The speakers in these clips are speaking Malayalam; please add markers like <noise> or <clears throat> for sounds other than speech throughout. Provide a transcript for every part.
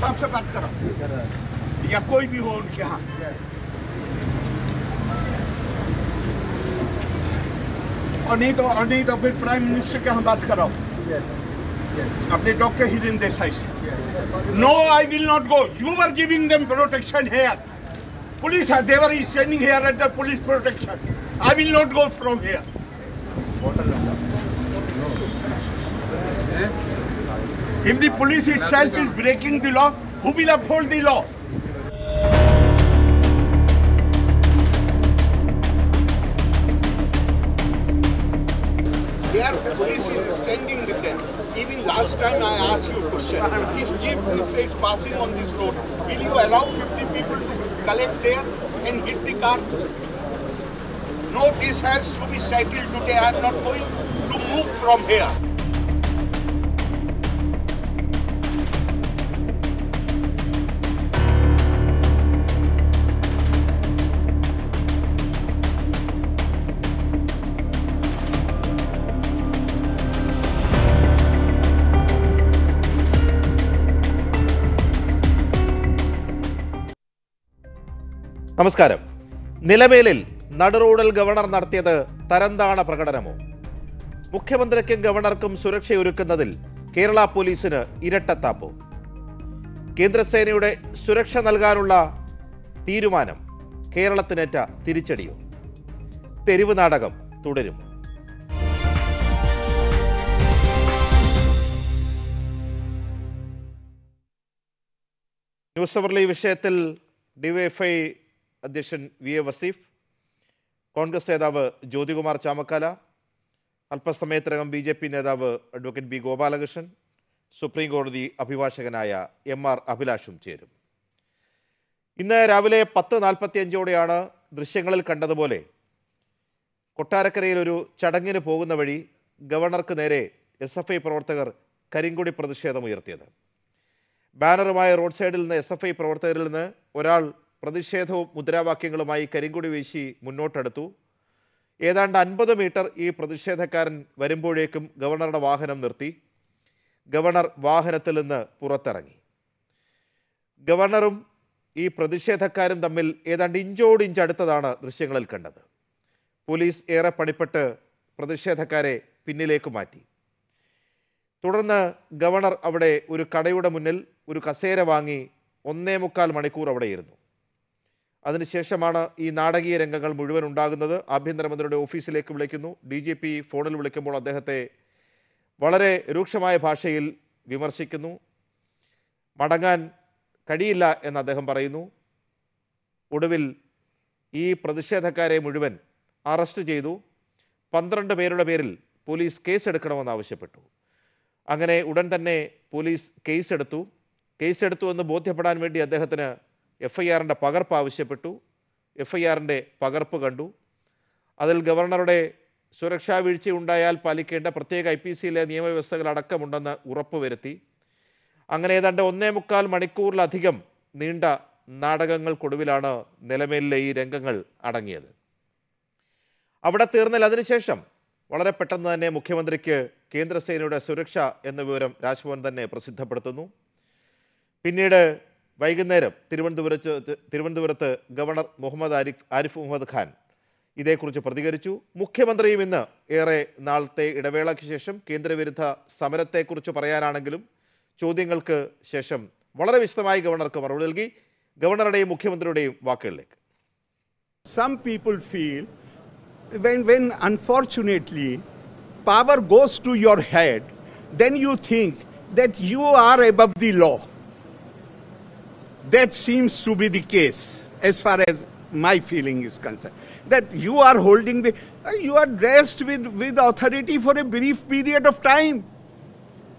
साहब से बात करो। या कोई भी हो उनके यहाँ। और नहीं तो और नहीं तो फिर प्राइम मिनिस्टर के यहाँ बात करो। अपने डॉक्टर हिरेन देसाई से। No I will not go you are giving them protection here police there is standing here at the police protection I will not go from here If the police itself is breaking the law, who will uphold the law? Their police is standing with them. Even last time I asked you a question. If chief minister is passing on this road, will you allow 50 people to collect there and hit the car? No, this has to be settled today. I am not going to move from here. നമസ്കാരം. നിലമേലിൽ നടുറോഡിൽ ഗവർണർ നടത്തിയത് തരംതാണ പ്രകടനമോ? മുഖ്യമന്ത്രിക്കും ഗവർണർക്കും സുരക്ഷയൊരുക്കുന്നതിൽ കേരള പോലീസിന് ഇരട്ടത്താപ്പോ? കേന്ദ്രസേനയുടെ സുരക്ഷ നൽകാനുള്ള തീരുമാനം കേരളത്തിനേറ്റ തിരിച്ചടിയോ? തെരുവ് നാടകം തുടരും. ന്യൂസ് അവർലി വിഷയത്തിൽ ഡിവൈഎഫ്ഐ അധ്യക്ഷൻ വി എ വസീഫ് കോൺഗ്രസ് നേതാവ് ജ്യോതികുമാർ ചാമക്കാല അല്പസമയത്തിനകം ബി ജെ പി നേതാവ് അഡ്വക്കേറ്റ് ബി ഗോപാലകൃഷ്ണൻ സുപ്രീം കോടതി അഭിഭാഷകനായ എം ആർ അഭിലാഷും ചേരും. ഇന്ന് രാവിലെ പത്ത് നാൽപ്പത്തി അഞ്ചോടെയാണ് ദൃശ്യങ്ങളിൽ കണ്ടതുപോലെ കൊട്ടാരക്കരയിൽ ഒരു ചടങ്ങിന് പോകുന്ന വഴി ഗവർണർക്ക് നേരെ എസ് എഫ് ഐ പ്രവർത്തകർ കരിങ്കൊടി പ്രതിഷേധമുയർത്തിയത് ബാനറുമായ റോഡ് സൈഡിൽ നിന്ന് എസ് എഫ് ഐ പ്രവർത്തകരിൽ നിന്ന് ഒരാൾ പ്രതിഷേധവും മുദ്രാവാക്യങ്ങളുമായി കരിങ്കൊടി വീശി മുന്നോട്ടെടുത്തു. ഏതാണ്ട് അൻപത് മീറ്റർ ഈ പ്രതിഷേധക്കാരൻ വരുമ്പോഴേക്കും ഗവർണറുടെ വാഹനം നിർത്തി. ഗവർണർ വാഹനത്തിൽ നിന്ന് പുറത്തിറങ്ങി. ഗവർണറും ഈ പ്രതിഷേധക്കാരും തമ്മിൽ ഏതാണ്ട് ഇഞ്ചോട് ഇഞ്ച് അടുത്തതാണ് ദൃശ്യങ്ങളിൽ കണ്ടത്. പോലീസ് ഏറെ പണിപ്പെട്ട് പ്രതിഷേധക്കാരെ പിന്നിലേക്ക് മാറ്റി. തുടർന്ന് ഗവർണർ അവിടെ ഒരു കടയുടെ മുന്നിൽ ഒരു കസേര വാങ്ങി ഒന്നേ മുക്കാൽ മണിക്കൂർ അവിടെ ഇരുന്നു അതിനുശേഷമാണ് ഈ നാടകീയ രംഗങ്ങൾ മുഴുവൻ ഉണ്ടാകുന്നത്. ആഭ്യന്തരമന്ത്രിയുടെ ഓഫീസിലേക്ക് വിളിക്കുന്നു. ഡി ജി പി ഫോണിൽ വിളിക്കുമ്പോൾ അദ്ദേഹത്തെ വളരെ രൂക്ഷമായ ഭാഷയിൽ വിമർശിക്കുന്നു. മടങ്ങാൻ കഴിയില്ല എന്ന് അദ്ദേഹം പറയുന്നു. ഒടുവിൽ ഈ പ്രതിഷേധക്കാരെ മുഴുവൻ അറസ്റ്റ് ചെയ്തു. പന്ത്രണ്ട് പേരുടെ പേരിൽ പോലീസ് കേസെടുക്കണമെന്ന് ആവശ്യപ്പെട്ടു. അങ്ങനെ ഉടൻ തന്നെ പോലീസ് കേസെടുത്തു. കേസെടുത്തു എന്ന് ബോധ്യപ്പെടാൻ വേണ്ടി അദ്ദേഹത്തിന് എഫ് ഐ ആറിന്റെ പകർപ്പ് ആവശ്യപ്പെട്ടു. എഫ് ഐ ആറിന്റെ പകർപ്പ് കണ്ടു. അതിൽ ഗവർണറുടെ സുരക്ഷാ വീഴ്ച വീഴ്ചയുണ്ടായാൽ പാലിക്കേണ്ട പ്രത്യേക ഐ പി സിയിലെ നിയമവ്യവസ്ഥകൾ അടക്കമുണ്ടെന്ന് ഉറപ്പുവരുത്തി അങ്ങനെ ഏതാണ്ട് ഒന്നേ മുക്കാൽ മണിക്കൂറിലധികം നീണ്ട നാടകങ്ങൾക്കൊടുവിലാണ് നിലമേലിലെ ഈ രംഗങ്ങൾ അടങ്ങിയത്. അവിടെ തീർന്നാൽ അതിനുശേഷം വളരെ പെട്ടെന്ന് തന്നെ മുഖ്യമന്ത്രിക്ക് കേന്ദ്രസേനയുടെ സുരക്ഷ എന്ന വിവരം രാജ്ഭവൻ തന്നെ പ്രസിദ്ധപ്പെടുത്തുന്നു. പിന്നീട് വൈകുന്നേരം തിരുവനന്തപുരത്ത് തിരുവനന്തപുരത്ത് ഗവർണർ മുഹമ്മദ് ആരിഫ് ആരിഫ് മുഹമ്മദ് ഖാൻ ഇതേക്കുറിച്ച് പ്രതികരിച്ചു. മുഖ്യമന്ത്രിയും ഇന്ന് ഏറെ നാളത്തെ ഇടവേളയ്ക്ക് ശേഷം കേന്ദ്രവിരുദ്ധ സമരത്തെക്കുറിച്ച് പറയാനാണെങ്കിലും ചോദ്യങ്ങൾക്ക് ശേഷം വളരെ വിശദമായി ഗവർണർക്ക് മറുപടി നൽകി. ഗവർണറുടെയും മുഖ്യമന്ത്രിയുടെയും വാക്കുകളിലേക്ക്. Some people feel when, when unfortunately power goes to your head, then you think that you are above the law. That seems to be the case as far as my feeling is concerned. That you are holding the, uh, you are dressed with, with authority for a brief period of time.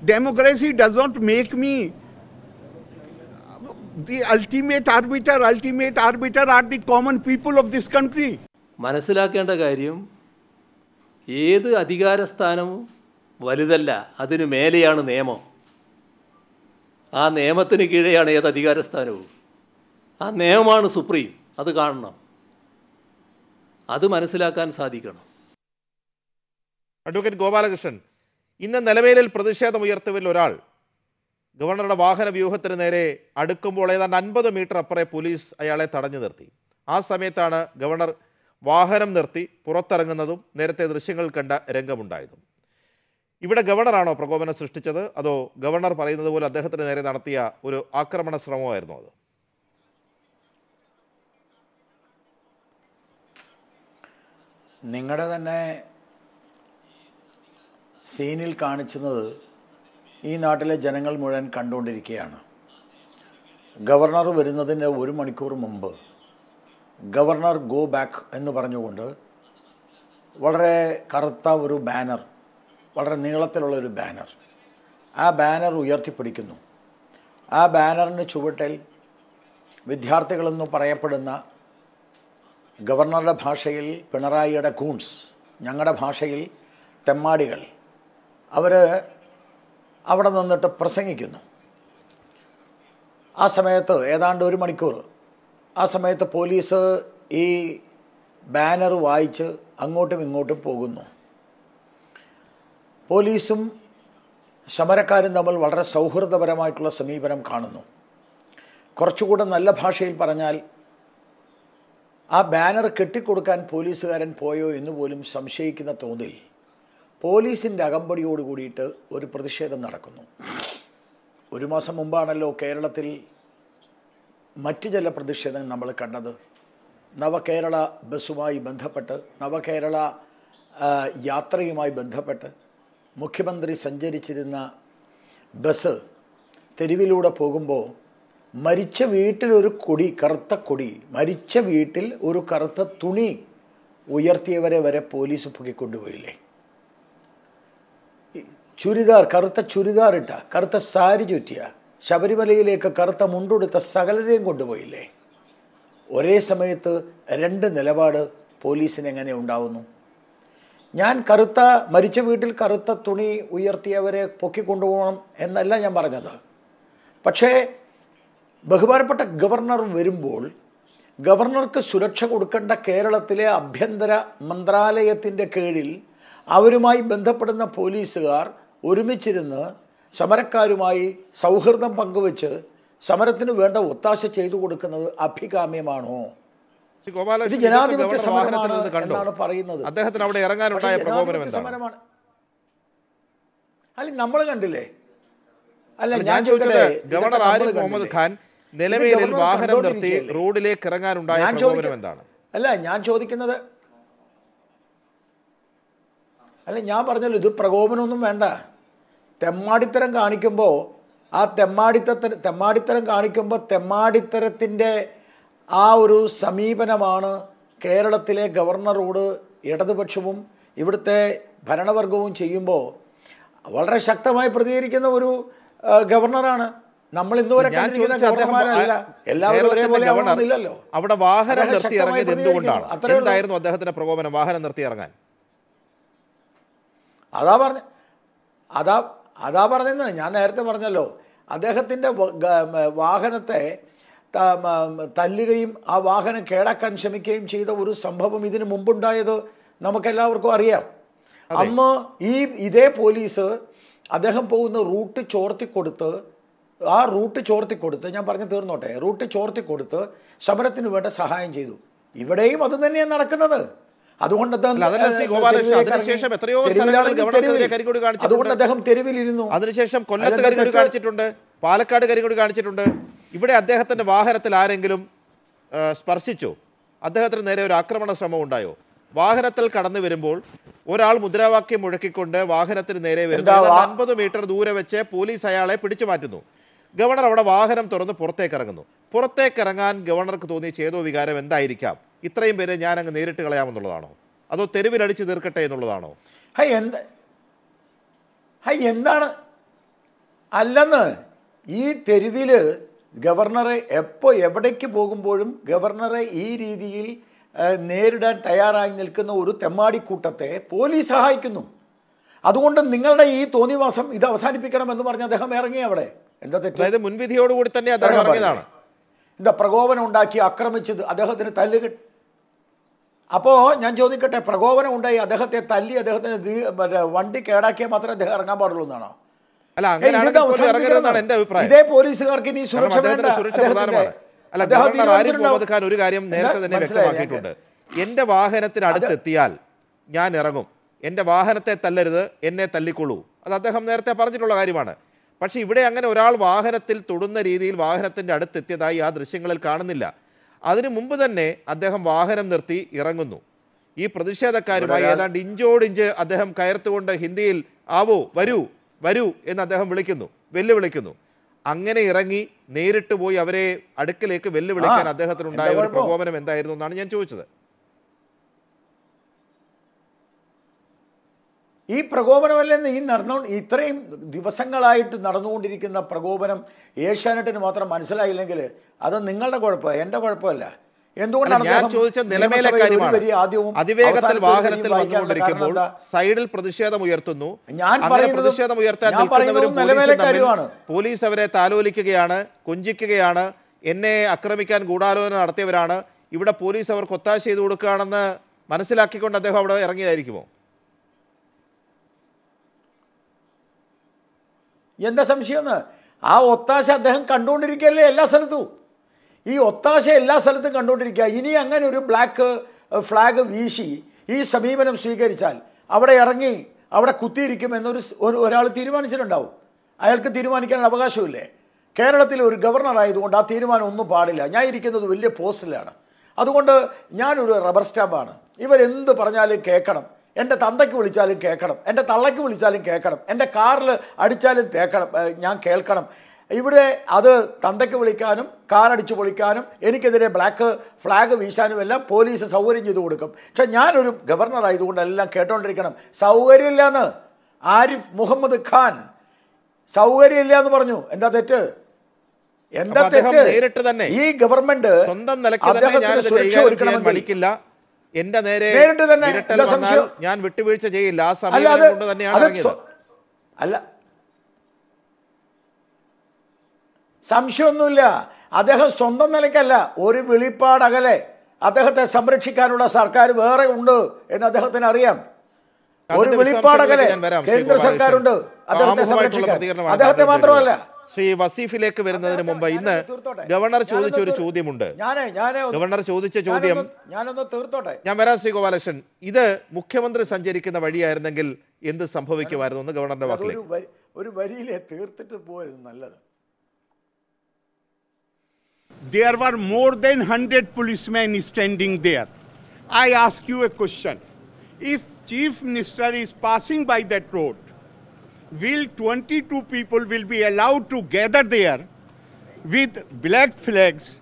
Democracy does not make me the ultimate arbiter. Ultimate arbiter are the common people of this country. മനസ്സിലാക്കേണ്ട കാര്യം ഏത് അധികാരസ്ഥാനവും വലുതല്ല അതിനു മേലെയാണ് നിയമം ആ നിയമത്തിന് കീഴെയാണ് ഏത് അധികാരസ്ഥാനവും. ആ നിയമമാണ് സുപ്രീം. അത് കാണണം. അത് മനസ്സിലാക്കാൻ സാധിക്കണം. അഡ്വക്കേറ്റ് ഗോപാലകൃഷ്ണൻ ഇന്ന് നിലവേലിൽ പ്രതിഷേധമുയർത്തുവിൽ ഒരാൾ. ഗവർണറുടെ വാഹന വ്യൂഹത്തിന് നേരെ അടുക്കുമ്പോൾ ഏതാണ്ട് അൻപത് മീറ്റർ അപ്പുറേ പോലീസ് അയാളെ തടഞ്ഞു നിർത്തി. ആ സമയത്താണ് ഗവർണർ വാഹനം നിർത്തി പുറത്തിറങ്ങുന്നതും നേരത്തെ ദൃശ്യങ്ങൾ കണ്ട രംഗമുണ്ടായതും. ഇവിടെ ഗവർണറാണോ പ്രകോപനം സൃഷ്ടിച്ചത്? അതോ ഗവർണർ പറയുന്നത് പോലെ അദ്ദേഹത്തിന് നേരെ നടത്തിയ ഒരു ആക്രമണ ശ്രമമായിരുന്നു അത്? നിങ്ങളുടെ തന്നെ സീനിൽ കാണിച്ചുന്നത് ഈ നാട്ടിലെ ജനങ്ങൾ മുഴുവൻ കണ്ടുകൊണ്ടിരിക്കുകയാണ്. ഗവർണർ വരുന്നതിന് ഒരു മണിക്കൂർ മുമ്പ് ഗവർണർ ഗോ ബാക്ക് എന്ന് പറഞ്ഞുകൊണ്ട് വളരെ കറുത്ത ഒരു ബാനർ വളരെ നീളത്തിലുള്ള ഒരു ബാനർ. ആ ബാനർ ഉയർത്തിപ്പിടിക്കുന്നു. ആ ബാനറിന് ചുവട്ടിൽ വിദ്യാർത്ഥികളെന്ന് പറയപ്പെടുന്ന ഗവർണറുടെ ഭാഷയിൽ പിണറായിയുടെ കൂൺസ് ഞങ്ങളുടെ ഭാഷയിൽ തെമ്മാടികൾ. അവർ അവിടെ നിന്നിട്ട് പ്രസംഗിക്കുന്നു. ആ സമയത്ത് ഏതാണ്ട് ഒരു മണിക്കൂർ. ആ സമയത്ത് പോലീസ് ഈ ബാനർ വായിച്ച് അങ്ങോട്ടും ഇങ്ങോട്ടും പോകുന്നു. പോലീസും സമരക്കാരും തമ്മിൽ വളരെ സൗഹൃദപരമായിട്ടുള്ള സമീപനം കാണുന്നു. കുറച്ചുകൂടെ നല്ല ഭാഷയിൽ പറഞ്ഞാൽ ആ ബാനർ കെട്ടിക്കൊടുക്കാൻ പോലീസുകാരൻ പോയോ എന്ന് പോലും സംശയിക്കുന്ന തോതിൽ പോലീസിന്റെ അകമ്പടിയോട് കൂടിയിട്ട് ഒരു പ്രതിഷേധം നടക്കുന്നു. ഒരു മാസം മുമ്പാണല്ലോ കേരളത്തിൽ മറ്റ് ചില പ്രതിഷേധങ്ങൾ നമ്മൾ കണ്ടത്. നവകേരള ബസ്സുമായി ബന്ധപ്പെട്ട് നവകേരള യാത്രയുമായി ബന്ധപ്പെട്ട് മുഖ്യമന്ത്രി സഞ്ചരിച്ചിരുന്ന ബസ് തെരുവിലൂടെ പോകുമ്പോൾ മരിച്ച വീട്ടിൽ ഒരു കൊടി കറുത്ത കൊടി മരിച്ച വീട്ടിൽ ഒരു കറുത്ത തുണി ഉയർത്തിയവരെ വരെ പോലീസ് പൊക്കിക്കൊണ്ടുപോയില്ലേ? ചുരിദാർ കറുത്ത ചുരിദാർ ഇട്ട കറുത്ത സാരി ചുറ്റിയ ശബരിമലയിലേക്ക് കറുത്ത മുണ്ടുടുത്ത സകലരെയും കൊണ്ടുപോയില്ലേ? ഒരേ സമയത്ത് രണ്ട് നിലപാട് പോലീസിന് എങ്ങനെ ഉണ്ടാവുന്നു? ഞാൻ കറുത്ത മരിച്ച വീട്ടിൽ കറുത്ത തുണി ഉയർത്തിയവരെ പൊക്കിക്കൊണ്ടുപോകണം എന്നല്ല ഞാൻ പറഞ്ഞത്. പക്ഷേ ബഹുമാനപ്പെട്ട ഗവർണർ വരുമ്പോൾ ഗവർണർക്ക് സുരക്ഷ കൊടുക്കേണ്ട കേരളത്തിലെ ആഭ്യന്തര മന്ത്രാലയത്തിന്റെ കീഴിൽ അവരുമായി ബന്ധപ്പെടുന്ന പോലീസുകാർ ഒരുമിച്ചിരുന്ന് സമരക്കാരുമായി സൗഹൃദം പങ്കുവച്ച് സമരത്തിന് വേണ്ട ഒത്താശ ചെയ്തു കൊടുക്കുന്നത് അഭികാമ്യമാണോ? ഗോപാലകൃഷ്ണൻ ജനാധിപത്യ സമരമാണ് കണ്ടോ? പറയുന്നത്. അദ്ദേഹത്തിന് അവിടെ ഇറങ്ങാനുണ്ടായ പ്രകോപനം എന്താണ്? അല്ല നമ്മൾ കണ്ടില്ലേ? അല്ല ഞാൻ ചോദിച്ചത് ഗവർണർ ആരിഫ് മുഹമ്മദ് ഖാൻ നിലവേലിൽ വാഹനം നിർത്തി റോഡിലേക്ക് ഇറങ്ങാനുണ്ടായ പ്രകോപനം എന്താണ്? അല്ല ഞാൻ ചോദിക്കുന്നത് അല്ല ഞാൻ പറഞ്ഞല്ലോ ഇത് പ്രകോപനമൊന്നും വേണ്ട. തെമ്മാടിത്തരം കാണിക്കുമ്പോൾ ആ തെമ്മാടിത്തത്തിന് തെമ്മാടിത്തരം കാണിക്കുമ്പോൾ തെമ്മാടിത്തരത്തിന്റെ ആ ഒരു സമീപനമാണ് കേരളത്തിലെ ഗവർണറോട് ഇടതുപക്ഷവും ഇവിടുത്തെ ഭരണവർഗവും ചെയ്യുമ്പോൾ വളരെ ശക്തമായി പ്രതികരിക്കുന്ന ഒരു ഗവർണറാണ്. നമ്മൾ ഇന്നുവരെ എല്ലാവരും അവിടെ വാഹനം നിർത്തി ഇറങ്ങിയത് എന്തുകൊണ്ടാണ്? അത്രയുണ്ടായിരുന്നു എന്തായിരുന്നു അദ്ദേഹത്തിന്റെ പ്രകോപനം? വാഹനം നിർത്തി ഇറങ്ങാൻ. അതാ പറഞ്ഞ അതാ അതാ പറഞ്ഞത് ഞാൻ നേരത്തെ പറഞ്ഞല്ലോ. അദ്ദേഹത്തിന്റെ മ- വാഹനത്തെ തല്ലുകയും ആ വാഹനം കേടാക്കാൻ ശ്രമിക്കുകയും ചെയ്ത ഒരു സംഭവം ഇതിനു മുമ്പുണ്ടായത് നമുക്കെല്ലാവർക്കും അറിയാം. അന്ന് ഈ ഇതേ പോലീസ് അദ്ദേഹം പോകുന്ന റൂട്ട് ചോർത്തി കൊടുത്ത് ആ റൂട്ട് ചോർത്തി കൊടുത്ത് ഞാൻ പറഞ്ഞു തീർന്നോട്ടെ റൂട്ട് ചോർത്തി കൊടുത്ത് സമരത്തിന് വേണ്ട സഹായം ചെയ്തു. ഇവിടെയും അത് തന്നെയാണ് നടക്കുന്നത്. അതുകൊണ്ട് അതിനുശേഷം എത്രയോ. അതുകൊണ്ട് അദ്ദേഹം തെരുവിലിരുന്നു. അതിനുശേഷം കൊല്ലത്ത്? കാണിച്ചിട്ടുണ്ട്. പാലക്കാട് കരിങ്കൊടി കാണിച്ചിട്ടുണ്ട്. ഇവിടെ അദ്ദേഹത്തിന്റെ വാഹനത്തിൽ ആരെങ്കിലും സ്പർശിച്ചോ? അദ്ദേഹത്തിന് നേരെ ഒരു ആക്രമണ ശ്രമം ഉണ്ടായോ? വാഹനത്തിൽ കടന്നു വരുമ്പോൾ ഒരാൾ മുദ്രാവാക്യം മുഴക്കിക്കൊണ്ട് വാഹനത്തിന് നേരെ വരുന്നു. അൻപത് മീറ്റർ ദൂരെ വെച്ച് പോലീസ് അയാളെ പിടിച്ചു മാറ്റുന്നു. ഗവർണർ അവിടെ വാഹനം തുറന്ന് പുറത്തേക്ക് ഇറങ്ങുന്നു. പുറത്തേക്ക് ഇറങ്ങാൻ ഗവർണർക്ക് തോന്നിയ ചേതോ വികാരം എന്തായിരിക്കാം? ഇത്രയും പേരെ ഞാൻ അങ്ങ് നേരിട്ട് കളയാമെന്നുള്ളതാണോ? അതോ തെരുവിലടിച്ചു തീർക്കട്ടെ എന്നുള്ളതാണോ? ഹൈ എന്ത് ഹൈ എന്താണ്? അല്ലെന്ന് ഈ തെരുവിൽ ഗവർണറെ എപ്പോൾ എവിടേക്ക് പോകുമ്പോഴും ഗവർണറെ ഈ രീതിയിൽ നേരിടാൻ തയ്യാറായി നിൽക്കുന്ന ഒരു തെമ്മാടിക്കൂട്ടത്തെ പോലീസ് സഹായിക്കുന്നു. അതുകൊണ്ട് നിങ്ങളുടെ ഈ തോന്നിവാസം ഇത് അവസാനിപ്പിക്കണം എന്ന് പറഞ്ഞ് അദ്ദേഹം ഇറങ്ങി അവിടെ. എന്താ അതായത് മുൻവിധിയോടുകൂടി തന്നെ അദ്ദേഹം അദ്ദേഹം ഇറങ്ങിയതാണ്. എന്താ പ്രകോപനം ഉണ്ടാക്കി ആക്രമിച്ചത് അദ്ദേഹത്തിന് തല്ല് അപ്പോൾ ഞാൻ ചോദിക്കട്ടെ പ്രകോപനം ഉണ്ടായി അദ്ദേഹത്തെ തല്ലി അദ്ദേഹത്തിന് വണ്ടി കേടാക്കിയാൽ മാത്രമേ അദ്ദേഹം ഇറങ്ങാൻ പാടുള്ളൂ എന്നാണോ? അല്ല അങ്ങനെയാണ് എന്റെ അഭിപ്രായം. ഇതേ പോലീസുകാർക്ക് ഇനി സുരക്ഷ പ്രധാനമാണ്. അല്ല അദ്ദേഹം ഗവർണർ ആരിഫ് മുഹമ്മദ് ഖാൻ ഒരു കാര്യം നേരത്തെ തന്നെ വ്യക്തമാക്കിയിട്ടുണ്ട്. എന്റെ വാഹനത്തിന് അടുത്തെത്തിയാൽ ഞാൻ ഇറങ്ങും. എന്റെ വാഹനത്തെ തല്ലരുത് എന്നെ തല്ലിക്കൊള്ളൂ. അത് അദ്ദേഹം നേരത്തെ പറഞ്ഞിട്ടുള്ള കാര്യമാണ്. പക്ഷെ ഇവിടെ അങ്ങനെ ഒരാൾ വാഹനത്തിൽ തൊടുന്ന രീതിയിൽ വാഹനത്തിന്റെ അടുത്തെത്തിയതായി ആ ദൃശ്യങ്ങളിൽ കാണുന്നില്ല. അതിനു മുമ്പ് തന്നെ അദ്ദേഹം വാഹനം നിർത്തി ഇറങ്ങുന്നു. ഈ പ്രതിഷേധക്കാരുമായി ഏതാണ്ട് ഇഞ്ചോടിഞ്ച് അദ്ദേഹം കയർത്തുകൊണ്ട് ഹിന്ദിയിൽ ആവോ വരൂ വരൂ എന്ന് അദ്ദേഹം വിളിക്കുന്നു വെല്ലുവിളിക്കുന്നു. അങ്ങനെ ഇറങ്ങി നേരിട്ട് പോയി അവരെ അടുക്കിലേക്ക് വെല്ലുവിളിക്കാൻ അദ്ദേഹത്തിനുണ്ടായ ഒരു? പ്രകോപനം എന്തായിരുന്നു എന്നാണ് ഞാൻ ചോദിച്ചത്. ഈ പ്രകോപനമല്ലെന്ന് ഈ നടന്നു ഇത്രയും ദിവസങ്ങളായിട്ട് നടന്നുകൊണ്ടിരിക്കുന്ന പ്രകോപനം ഏഷ്യാനെറ്റിന് മാത്രം മനസ്സിലായില്ലെങ്കിൽ അത് നിങ്ങളുടെ കുഴപ്പമാണ് എന്റെ കുഴപ്പമല്ല. എന്തുകൊണ്ടാണ് ഞാൻ ചോദിച്ച നിലമേലെ കാര്യമാണ്. അതിവേഗത്തിൽ വാഹനത്തിൽ വന്നുകൊണ്ടിരിക്കുമ്പോൾ സൈഡിൽ പ്രതിഷേധം ഉയർത്തുന്നു. ഞാൻ പ്രതിഷേധം ഉയർത്താൻ നിൽക്കുന്നവരും പോലീസും അവരെ താലോലിക്കുകയാണ് കൊഞ്ചിക്കുകയാണ് എന്നെ ആക്രമിക്കാൻ ഗൂഢാലോചന നടത്തിയവരാണ്. ഇവിടെ പോലീസ് അവർ കൊത്താശ ചെയ്തു കൊടുക്കുകയാണെന്ന് മനസ്സിലാക്കിക്കൊണ്ട് അദ്ദേഹം അവിടെ ഇറങ്ങിയായിരിക്കുമോ? എന്താ സംശയം ആ ഒത്താശ അദ്ദേഹം കണ്ടുകൊണ്ടിരിക്കുകയല്ലേ എല്ലാ സ്ഥലത്തും? ഈ ഒത്താശ എല്ലാ സ്ഥലത്തും കണ്ടുകൊണ്ടിരിക്കുക. ഇനി അങ്ങനെ ഒരു ബ്ലാക്ക് ഫ്ലാഗ് വീശി ഈ സമീപനം സ്വീകരിച്ചാൽ അവിടെ ഇറങ്ങി അവിടെ കുത്തിയിരിക്കും എന്നൊരു ഒരു ഒരാൾ തീരുമാനിച്ചിട്ടുണ്ടാവും. അയാൾക്ക് തീരുമാനിക്കാൻ അവകാശമില്ലേ? കേരളത്തിൽ ഒരു ഗവർണർ ആയതുകൊണ്ട് ആ തീരുമാനം ഒന്നും പാടില്ല. ഞാൻ ഇരിക്കുന്നത് വലിയ പോസ്റ്റിലാണ്. അതുകൊണ്ട് ഞാനൊരു റബ്ബർ സ്റ്റാമ്പാണ് ഇവരെന്ത് പറഞ്ഞാലും കേൾക്കണം. എന്റെ തന്തയ്ക്ക് വിളിച്ചാലും കേൾക്കണം. എന്റെ തള്ളയ്ക്ക് വിളിച്ചാലും കേൾക്കണം. എന്റെ കാറിൽ അടിച്ചാലും തേക്കണം. ഞാൻ കേൾക്കണം. ഇവിടെ അത് തന്തയ്ക്ക് വിളിക്കാനും കാറടിച്ച് അടിച്ചു പൊളിക്കാനും എനിക്കെതിരെ ബ്ലാക്ക് ഫ്ലാഗ് വീശാനും എല്ലാം പോലീസ് സൗകര്യം ചെയ്തു കൊടുക്കും. പക്ഷെ ഞാനൊരു ഗവർണർ ആയതുകൊണ്ട് എല്ലാം കേട്ടോണ്ടിരിക്കണം. സൗകര്യമില്ലെന്ന് ആരിഫ് മുഹമ്മദ് ഖാൻ സൗകര്യമില്ല എന്ന് പറഞ്ഞു. എന്താ തെറ്റ്? എന്താ തെറ്റ്? നേരിട്ട് തന്നെ ഈ ഗവൺമെന്റ് സ്വന്തം നിലയ്ക്ക് സുരക്ഷ ഒരുക്കണം മടിക്കില്ല. എന്റെ നേരെ നേരിട്ട് തന്നെ? ഞാൻ വിട്ടുവീഴ്ച ചെയ്യില്ല. ആ സമയം കൊണ്ട് തന്നെയാണ് അല്ല സംശയമൊന്നുമില്ല. അദ്ദേഹം സ്വന്തം നിലയ്ക്കല്ല ഒരു വിളിപ്പാടകലെ അദ്ദേഹത്തെ സംരക്ഷിക്കാനുള്ള സർക്കാർ വേറെ ഉണ്ട് എന്ന് അദ്ദേഹത്തിന് അറിയാം. ഒരു വിളിപ്പാടകലെ കേന്ദ്ര. സർക്കാരുണ്ട്. അദ്ദേഹത്തെ സംരക്ഷിക്കാൻ. അദ്ദേഹത്തെ മാത്രമല്ല. ശ്രീ വസീഫിലേക്ക് വരുന്നതിന് മുമ്പ് ഇന്ന് ഗവർണർ ചോദിച്ച ഒരു ചോദ്യമുണ്ട്. ഗവർണർ ചോദിച്ച ചോദ്യം ഞാനൊന്ന് തീർത്തോട്ടെ. ഞാൻ വരാം ശ്രീ ഗോപാലകൃഷ്ണൻ. ഇത് മുഖ്യമന്ത്രി സഞ്ചരിക്കുന്ന വഴിയായിരുന്നെങ്കിൽ എന്ത് സംഭവിക്കുമായിരുന്നു എന്ന് ഗവർണറുടെ വാക്കിൽ ഒരു വരിയിലെ തീർത്തിട്ട് പോയത് നല്ലത്. There were more than 100 policemen standing there. I ask you a question. If chief minister is passing by that road, will 22 people will be allowed to gather there with black flags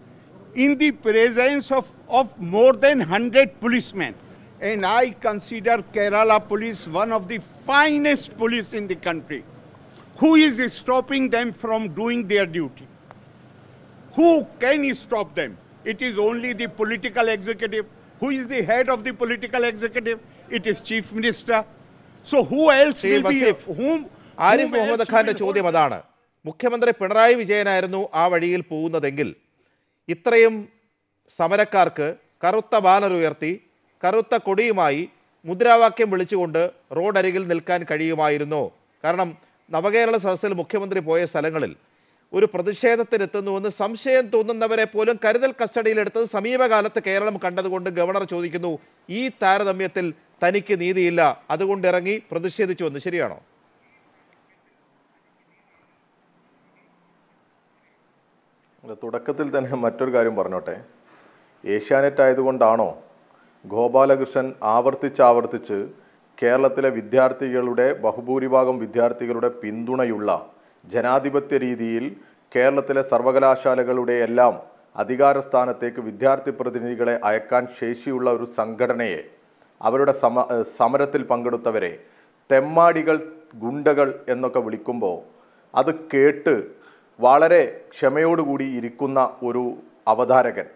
in the presence of, of more than 100 policemen? And I consider Kerala police one of the finest police in the country. Who is stopping them from doing their duty? Who can stop them? It is only the political executive. Who is the head of the political executive? It is chief minister. So who else will be whom? Arif Muhammad ഖാന്റെ ചോദ്യം അതാണ് മുഖ്യമന്ത്രി പിണറായി വിജയനായിരുന്നു ആ വഴിയിൽ പോകുന്നതെങ്കിൽ ഇത്രയും സമരക്കാർക്ക് കറുത്ത ബാനർ ഉയർത്തി കറുത്ത കൊടിയുമായി മുദ്രാവാക്യം വിളിച്ചുകൊണ്ട് റോഡരികിൽ നിൽക്കാൻ കഴിയുമായിരുന്നോ കാരണം നവകേരള സദസ്സിൽ മുഖ്യമന്ത്രി പോയ സ്ഥലങ്ങളിൽ ഒരു പ്രതിഷേധത്തിനെത്തുന്നുവെന്ന് സംശയം തോന്നുന്നവരെ പോലും കരുതൽ കസ്റ്റഡിയിലെടുത്തത് സമീപകാലത്ത് കേരളം കണ്ടതുകൊണ്ട് ഗവർണർ ചോദിക്കുന്നു ഈ താരതമ്യത്തിൽ തനിക്ക് നീതിയില്ല. അതുകൊണ്ട് ഇറങ്ങി പ്രതിഷേധിച്ചു വന്ന് ശരിയാണോ തുടക്കത്തിൽ തന്നെ മറ്റൊരു കാര്യം പറഞ്ഞോട്ടെ. ഏഷ്യാനെറ്റ് ആയതുകൊണ്ടാണോ ഗോപാലകൃഷ്ണൻ ആവർത്തിച്ചാവർത്തിച്ച് കേരളത്തിലെ വിദ്യാർത്ഥികളുടെ ബഹുഭൂരിഭാഗം വിദ്യാർത്ഥികളുടെ പിന്തുണയുള്ള ജനാധിപത്യ രീതിയിൽ കേരളത്തിലെ സർവകലാശാലകളുടെ എല്ലാം അധികാരസ്ഥാനത്തേക്ക് വിദ്യാർത്ഥി പ്രതിനിധികളെ അയക്കാൻ ശേഷിയുള്ള ഒരു സംഘടനയെ അവരുടെ സമ സമരത്തിൽ പങ്കെടുത്തവരെ തെമ്മാടികൾ ഗുണ്ടകൾ എന്നൊക്കെ വിളിക്കുമ്പോൾ അത് കേട്ട് വളരെ ക്ഷമയോടുകൂടി ഇരിക്കുന്ന ഒരു അവതാരകൻ.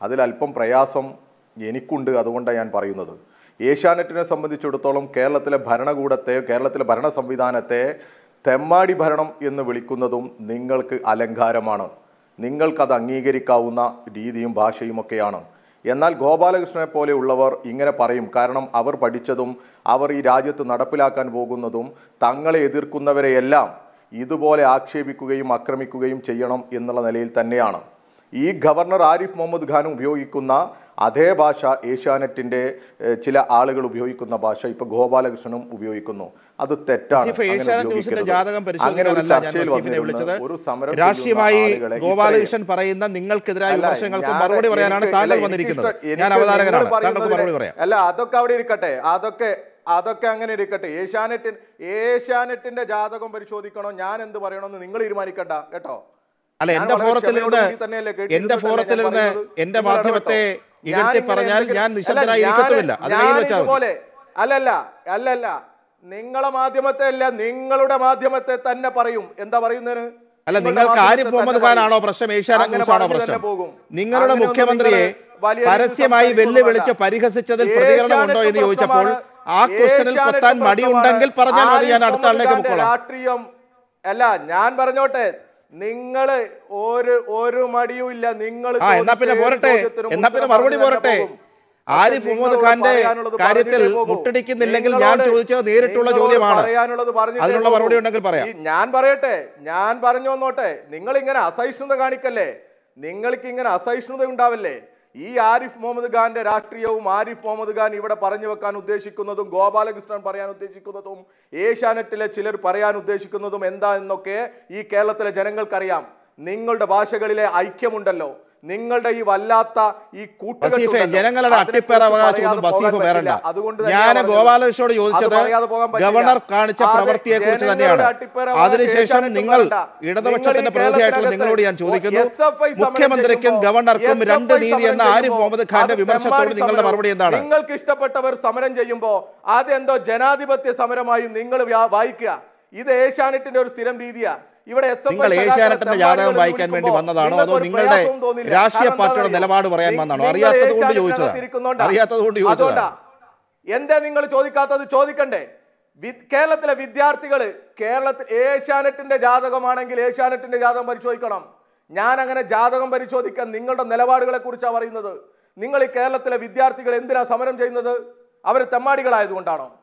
അതിലല്പം പ്രയാസം എനിക്കുണ്ട് അതുകൊണ്ടാണ് ഞാൻ പറയുന്നത്. ഏഷ്യാനെറ്റിനെ സംബന്ധിച്ചിടത്തോളം കേരളത്തിലെ ഭരണകൂടത്തെ കേരളത്തിലെ ഭരണ സംവിധാനത്തെ തെമ്മാടി ഭരണം എന്ന് വിളിക്കുന്നതും നിങ്ങൾക്ക് അലങ്കാരമാണ്. നിങ്ങൾക്കത് അംഗീകരിക്കാവുന്ന രീതിയും ഭാഷയുമൊക്കെയാണ് എന്നാൽ ഗോപാലകൃഷ്ണനെ പോലെയുള്ളവർ ഇങ്ങനെ പറയും. കാരണം അവർ പഠിച്ചതും അവർ ഈ രാജ്യത്ത് നടപ്പിലാക്കാൻ പോകുന്നതും തങ്ങളെ എതിർക്കുന്നവരെയെല്ലാം ഇതുപോലെ ആക്ഷേപിക്കുകയും ആക്രമിക്കുകയും ചെയ്യണം എന്നുള്ള നിലയിൽ തന്നെയാണ്. ഈ ഗവർണർ ആരിഫ് മുഹമ്മദ് ഖാൻ ഉപയോഗിക്കുന്ന അതേ ഭാഷ ഏഷ്യാനെറ്റിന്റെ ചില ആളുകൾ ഉപയോഗിക്കുന്ന ഭാഷ ഇപ്പോൾ ഗോപാലകൃഷ്ണനും ഉപയോഗിക്കുന്നു. അത് തെറ്റാണ്. രാഷ്ട്രീയമായി ഗോപാലകൃഷ്ണൻ പറയുന്ന നിങ്ങൾക്കെതിരായ വിമർശനങ്ങൾക്ക് മറുപടി പറയാനാണ് താങ്കൾ വന്നിരിക്കുന്നത്. ഞാൻ അവതാരകനാണ്. താങ്കൾക്ക് മറുപടി പറയാം. അല്ല അതൊക്കെ അവിടെ ഇരിക്കട്ടെ. അതൊക്കെ അതൊക്കെ അങ്ങനെ ഇരിക്കട്ടെ. ഏഷ്യാനെറ്റിൻ ഏഷ്യാനെറ്റിന്റെ ജാതകം പരിശോധിക്കണോ? ഞാൻ എന്ത് പറയണമെന്ന് നിങ്ങൾ തീരുമാനിക്കണ്ട കേട്ടോ? അല്ല എന്റെ ഫോറത്തിലിരുന്ന് എന്റെ ഫോറത്തിലിരുന്ന് എന്റെ മാധ്യമത്തെ? ഇകഴ്ത്തി പറഞ്ഞാൽ ഞാൻ നിശബ്ദനായി ഞാൻ- ഇരിക്കത്തുമില്ല. അത് വെച്ചാൽ അല്ലല്ല അല്ലല്ല. നിങ്ങളെ മാധ്യമത്തെ അല്ല നിങ്ങളുടെ മാധ്യമത്തെ തന്നെ പറയും. എന്താ പറയുന്നതിന് അല്ല നിങ്ങൾക്ക് ആരിഫ് മുഹമ്മദ്. ഖാനാണോ പ്രശ്നം? ഏഷ്യാനെറ്റ് പ്രശ്നം. നിങ്ങളുടെ മുഖ്യമന്ത്രിയെ പരസ്യമായി വെല്ലുവിളിച്ച്. പരിഹസിച്ചതിൽ പ്രതികരണമുണ്ടോ എന്ന് ചോദിച്ചപ്പോൾ ആ ക്വസ്റ്റനിൽ കൊത്താൻ മടിയുണ്ടെങ്കിൽ. പറഞ്ഞാൽ മതി ഞാൻ അടുത്ത ആളിലേക്ക് പൊക്കോളാം. രാഷ്ട്രീയം. അല്ല ഞാൻ പറഞ്ഞോട്ടെ നിങ്ങൾ ഒരു ഒരു മടിയും ഇല്ല നിങ്ങൾ എന്നാ പിന്നെ പോരട്ടെ. എന്നാ പിന്നെ മറുപടി പോരട്ടെ. ആരിഫ് മുഹമ്മദ് ഖാന്റെ കാര്യത്തിൽ മുട്ടടിക്കുന്നില്ലെങ്കിൽ ഞാൻ ചോദിച്ചത് നേരിട്ടുള്ള ചോദ്യമാണ്. അതിനുള്ള മറുപടി ഉണ്ടെങ്കിൽ പറയാം. ഞാൻ പറയട്ടെ ഞാൻ പറഞ്ഞു വന്നോട്ടെ. നിങ്ങൾ ഇങ്ങനെ അസഹിഷ്ണുത കാണിക്കല്ലേ? നിങ്ങൾക്ക് ഇങ്ങനെ അസഹിഷ്ണുത ഉണ്ടാവല്ലേ? ഈ ആരിഫ് മുഹമ്മദ് ഖാന്റെ രാഷ്ട്രീയവും ആരിഫ് മുഹമ്മദ് ഖാൻ ഇവിടെ പറഞ്ഞു വെക്കാൻ ഉദ്ദേശിക്കുന്നതും ഗോപാലകൃഷ്ണൻ പറയാൻ ഉദ്ദേശിക്കുന്നതും ഏഷ്യാനെറ്റിലെ ചിലർ പറയാൻ ഉദ്ദേശിക്കുന്നതും എന്താ എന്നൊക്കെ ഈ കേരളത്തിലെ ജനങ്ങൾക്കറിയാം. നിങ്ങളുടെ ഭാഷകളിലെ ഐക്യമുണ്ടല്ലോ. നിങ്ങളുടെ ഈ വല്ലാത്ത ഈ കൂട്ടുകെട്ട് ജനങ്ങളുടെ അട്ടിപ്പേർ അവകാശം വേറല്ല പേരണ്ട ഞാൻ ഗോപാലകൃഷ്ണനോട് ചോദിച്ചത് ഗവർണർ കാണിച്ച പ്രവൃത്തിയെ കുറിച്ച് തന്നെയാണ്. അതിനുശേഷം നിങ്ങൾ ഇടതുപക്ഷത്തിന്റെ പ്രതിനിധിയായിട്ടുള്ള നിങ്ങളോട് ഞാൻ ചോദിക്കുന്നു. മുഖ്യമന്ത്രിക്കും ഗവർണർക്കും രണ്ട് നീതി എന്ന ആരിഫ് മുഹമ്മദ് ഖാന്റെ വിമർശനത്തോട് നിങ്ങളുടെ മറുപടി എന്താണ്? നിങ്ങൾക്ക് ഇഷ്ടപ്പെട്ടവർ സമരം ചെയ്യുമ്പോ അതെന്തോ ജനാധിപത്യ സമരമായി നിങ്ങൾ വായിക്കുക. ഇത് ഏഷ്യാനെറ്റിന്റെ ഒരു സ്ഥിരം രീതിയാ. ഇവിടെ നിങ്ങൾ ഏഷ്യാനെറ്റിന്റെ ജാതകം വായിക്കാൻ വേണ്ടി വന്നതാണോ അതോ നിങ്ങളുടെ രാഷ്ട്രീയ പാർട്ടിയുടെ? നിലപാട് പറയാൻ വന്നതാണോ? അറിയാത്തത് കൊണ്ട് ചോദിച്ചതാണ്. അറിയാത്തത് കൊണ്ട് ചോദിച്ചതാണ്. എന്താ നിങ്ങൾ ചോദിക്കാത്തത്? ചോദിക്കണ്ടേ. കേരളത്തിലെ വിദ്യാർത്ഥികൾ കേരളത്തിൽ ഏഷ്യാനെറ്റിന്റെ ജാതകമാണെങ്കിൽ ഏഷ്യാനെറ്റിന്റെ ജാതകം പരിശോധിക്കണം. ഞാൻ അങ്ങനെ ജാതകം പരിശോധിക്കാൻ നിങ്ങളുടെ നിലപാടുകളെ കുറിച്ചാണ് പറയുന്നത്. നിങ്ങൾ ഈ കേരളത്തിലെ വിദ്യാർത്ഥികൾ എന്തിനാ സമരം ചെയ്യുന്നത്? അവർ തെമ്മാടികളായതുകൊണ്ടാണോ?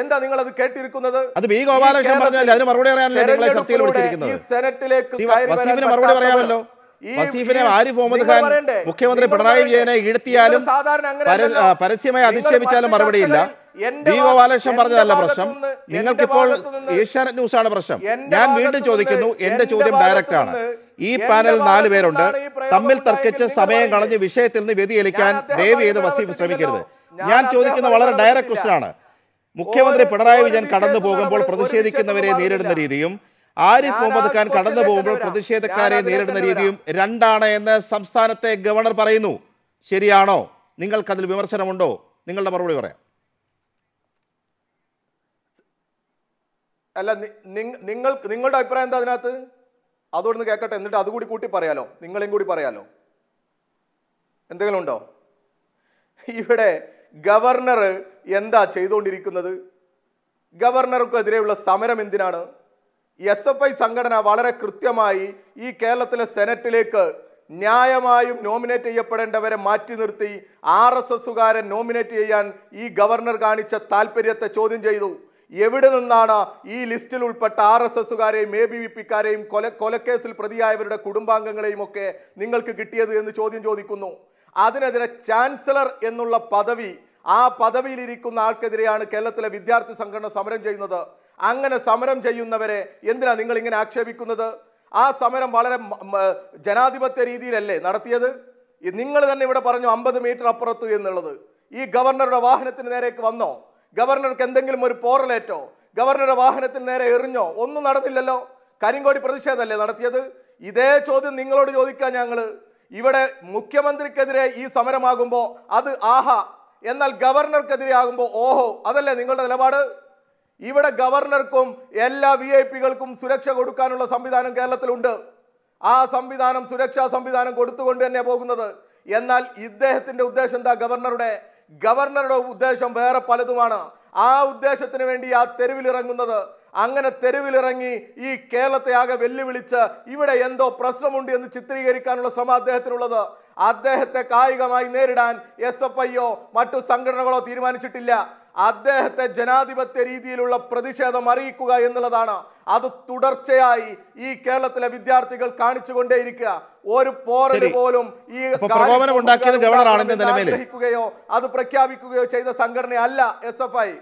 എന്താ നിങ്ങൾ അത് കേട്ടിരിക്കുന്നത്? അത് ബി ഗോപാലകൃഷ്ണൻ പറഞ്ഞാൽ അതിന് മറുപടി പറയാനല്ലേ നിങ്ങളെ ചർച്ചയിൽ വിളിച്ചിരിക്കുന്നത്? ഈ സെനറ്റിലേക്ക് വസീഫിന് മറുപടി പറയാമല്ലോ. വസീഫിനെ ആരിഫ് മുഹമ്മദ് ഖാൻ മുഖ്യമന്ത്രി പിണറായി വിജയനെ ഈഴ്ത്തിയാലും പരസ്യമായി അധിക്ഷേപിച്ചാലും മറുപടിയില്ല ബി ഗോപാലകൃഷ്ണൻ പറഞ്ഞതല്ല പ്രശ്നം. നിങ്ങൾക്കിപ്പോൾ ഏഷ്യാനെറ്റ് ന്യൂസ് ആണ് പ്രശ്നം ഞാൻ വീണ്ടും ചോദിക്കുന്നു എന്റെ ചോദ്യം ഡയറക്റ്റ് ആണ്. ഈ പാനൽ നാല് പേരുണ്ട്. തമ്മിൽ തർക്കിച്ച് സമയം കളഞ്ഞ് വിഷയത്തിൽ നിന്ന് വ്യതിചലിക്കാൻ അദ്ദേഹം ദയവ് ചെയ്ത് വസീഫ് ശ്രമിക്കരുത്. ഞാൻ ചോദിക്കുന്ന വളരെ ഡയറക്റ്റ്. ക്വസ്റ്റൻ ആണ്. മുഖ്യമന്ത്രി പിണറായി വിജയൻ കടന്നു പോകുമ്പോൾ പ്രതിഷേധിക്കുന്നവരെ നേരിടുന്ന രീതിയും ആരിഫ് മുഹമ്മദ് ഖാൻ കടന്നു പോകുമ്പോൾ പ്രതിഷേധക്കാരെ നേരിടുന്ന രീതിയും രണ്ടാണ് എന്ന് സംസ്ഥാനത്തെ ഗവർണർ പറയുന്നു. ശരിയാണോ? നിങ്ങൾക്കതിൽ വിമർശനമുണ്ടോ? നിങ്ങളുടെ മറുപടി പറയാം. അല്ല നിങ്ങൾ നിങ്ങളുടെ അഭിപ്രായം എന്താ അതിനകത്ത്? അതോടൊന്ന് കേൾക്കട്ടെ എന്നിട്ട് അതുകൂടി കൂട്ടി പറയാലോ. നിങ്ങളെയും കൂടി പറയാലോ. എന്തെങ്കിലും ഉണ്ടോ? ഇവിടെ ഗവർണർ എന്താ ചെയ്തുകൊണ്ടിരിക്കുന്നത്? ഗവർണർക്കെതിരെയുള്ള സമരം എന്തിനാണ്? എസ് എഫ് ഐ സംഘടന വളരെ കൃത്യമായി ഈ കേരളത്തിലെ സെനറ്റിലേക്ക് ന്യായമായും നോമിനേറ്റ് ചെയ്യപ്പെടേണ്ടവരെ മാറ്റി നിർത്തി ആർ എസ് എസുകാരൻ നോമിനേറ്റ് ചെയ്യാൻ ഈ ഗവർണർ കാണിച്ച താല്പര്യത്തെ ചോദ്യം ചെയ്തു. എവിടെ നിന്നാണ് ഈ ലിസ്റ്റിൽ ഉൾപ്പെട്ട ആർ എസ് എസുകാരെയും എ ബി വി പിക്കാരെയും കൊല കൊലക്കേസിൽ പ്രതിയായവരുടെ കുടുംബാംഗങ്ങളെയും ഒക്കെ നിങ്ങൾക്ക് കിട്ടിയത് എന്ന് ചോദ്യം ചോദിക്കുന്നു. അതിനെതിരെ ചാൻസലർ എന്നുള്ള പദവി ആ പദവിയിലിരിക്കുന്ന ആൾക്കെതിരെയാണ് കേരളത്തിലെ വിദ്യാർത്ഥി സംഘടന സമരം ചെയ്യുന്നത്. അങ്ങനെ സമരം ചെയ്യുന്നവരെ എന്തിനാ നിങ്ങൾ ഇങ്ങനെ ആക്ഷേപിക്കുന്നത്? ആ സമരം വളരെ ജനാധിപത്യ രീതിയിലല്ലേ നടത്തിയത്? നിങ്ങൾ തന്നെ ഇവിടെ പറഞ്ഞു അമ്പത് മീറ്റർ അപ്പുറത്തു എന്നുള്ളത്. ഈ ഗവർണറുടെ വാഹനത്തിന് നേരേക്ക് വന്നോ? ഗവർണർക്ക് എന്തെങ്കിലും ഒരു പോറലേറ്റോ? ഗവർണറുടെ വാഹനത്തിന് നേരെ എറിഞ്ഞോ? ഒന്നും നടന്നില്ലല്ലോ. കരിങ്കോടി പ്രതിഷേധമല്ലേ നടത്തിയത്? ഇതേ ചോദ്യം നിങ്ങളോട് ചോദിക്കാൻ ഞങ്ങൾ ഇവിടെ മുഖ്യമന്ത്രിക്കെതിരെ ഈ സമരമാകുമ്പോൾ അത് ആഹാ എന്നാൽ ഗവർണർക്കെതിരെ ആകുമ്പോൾ ഓഹോ അതല്ലേ നിങ്ങളുടെ നിലപാട്? ഇവിടെ ഗവർണർക്കും എല്ലാ വി ഐ പികൾക്കും സുരക്ഷ കൊടുക്കാനുള്ള സംവിധാനം കേരളത്തിലുണ്ട്. ആ സംവിധാനം സുരക്ഷാ സംവിധാനം കൊടുത്തുകൊണ്ട് തന്നെ പോകുന്നത്. എന്നാൽ ഇദ്ദേഹത്തിന്റെ ഉദ്ദേശം എന്താ? ഗവർണറുടെ ഗവർണറുടെ ഉദ്ദേശം വേറെ പലതുമാണ്. ആ ഉദ്ദേശത്തിന് വേണ്ടി ആ തെരുവിലിറങ്ങുന്നത്. അങ്ങനെ തെരുവിലിറങ്ങി ഈ കേരളത്തെ ആകെ വെല്ലുവിളിച്ച് ഇവിടെ എന്തോ പ്രശ്നമുണ്ട് എന്ന് ചിത്രീകരിക്കാനുള്ള ശ്രമം അദ്ദേഹത്തിനുള്ളത്. അദ്ദേഹത്തെ കായികമായി നേരിടാൻ എസ് എഫ് ഐയോ മറ്റു സംഘടനകളോ തീരുമാനിച്ചിട്ടില്ല. അദ്ദേഹത്തെ ജനാധിപത്യ രീതിയിലുള്ള പ്രതിഷേധം അറിയിക്കുക എന്നുള്ളതാണ്. അത് തുടർച്ചയായി ഈ കേരളത്തിലെ വിദ്യാർത്ഥികൾ കാണിച്ചുകൊണ്ടേയിരിക്കുക. ഒരു പോറൽ പോലും ഈ ഗവർണറാണെന്ന് ആഗ്രഹിക്കുകയോ അത് പ്രഖ്യാപിക്കുകയോ ചെയ്ത സംഘടനയല്ല എസ് എഫ് ഐ.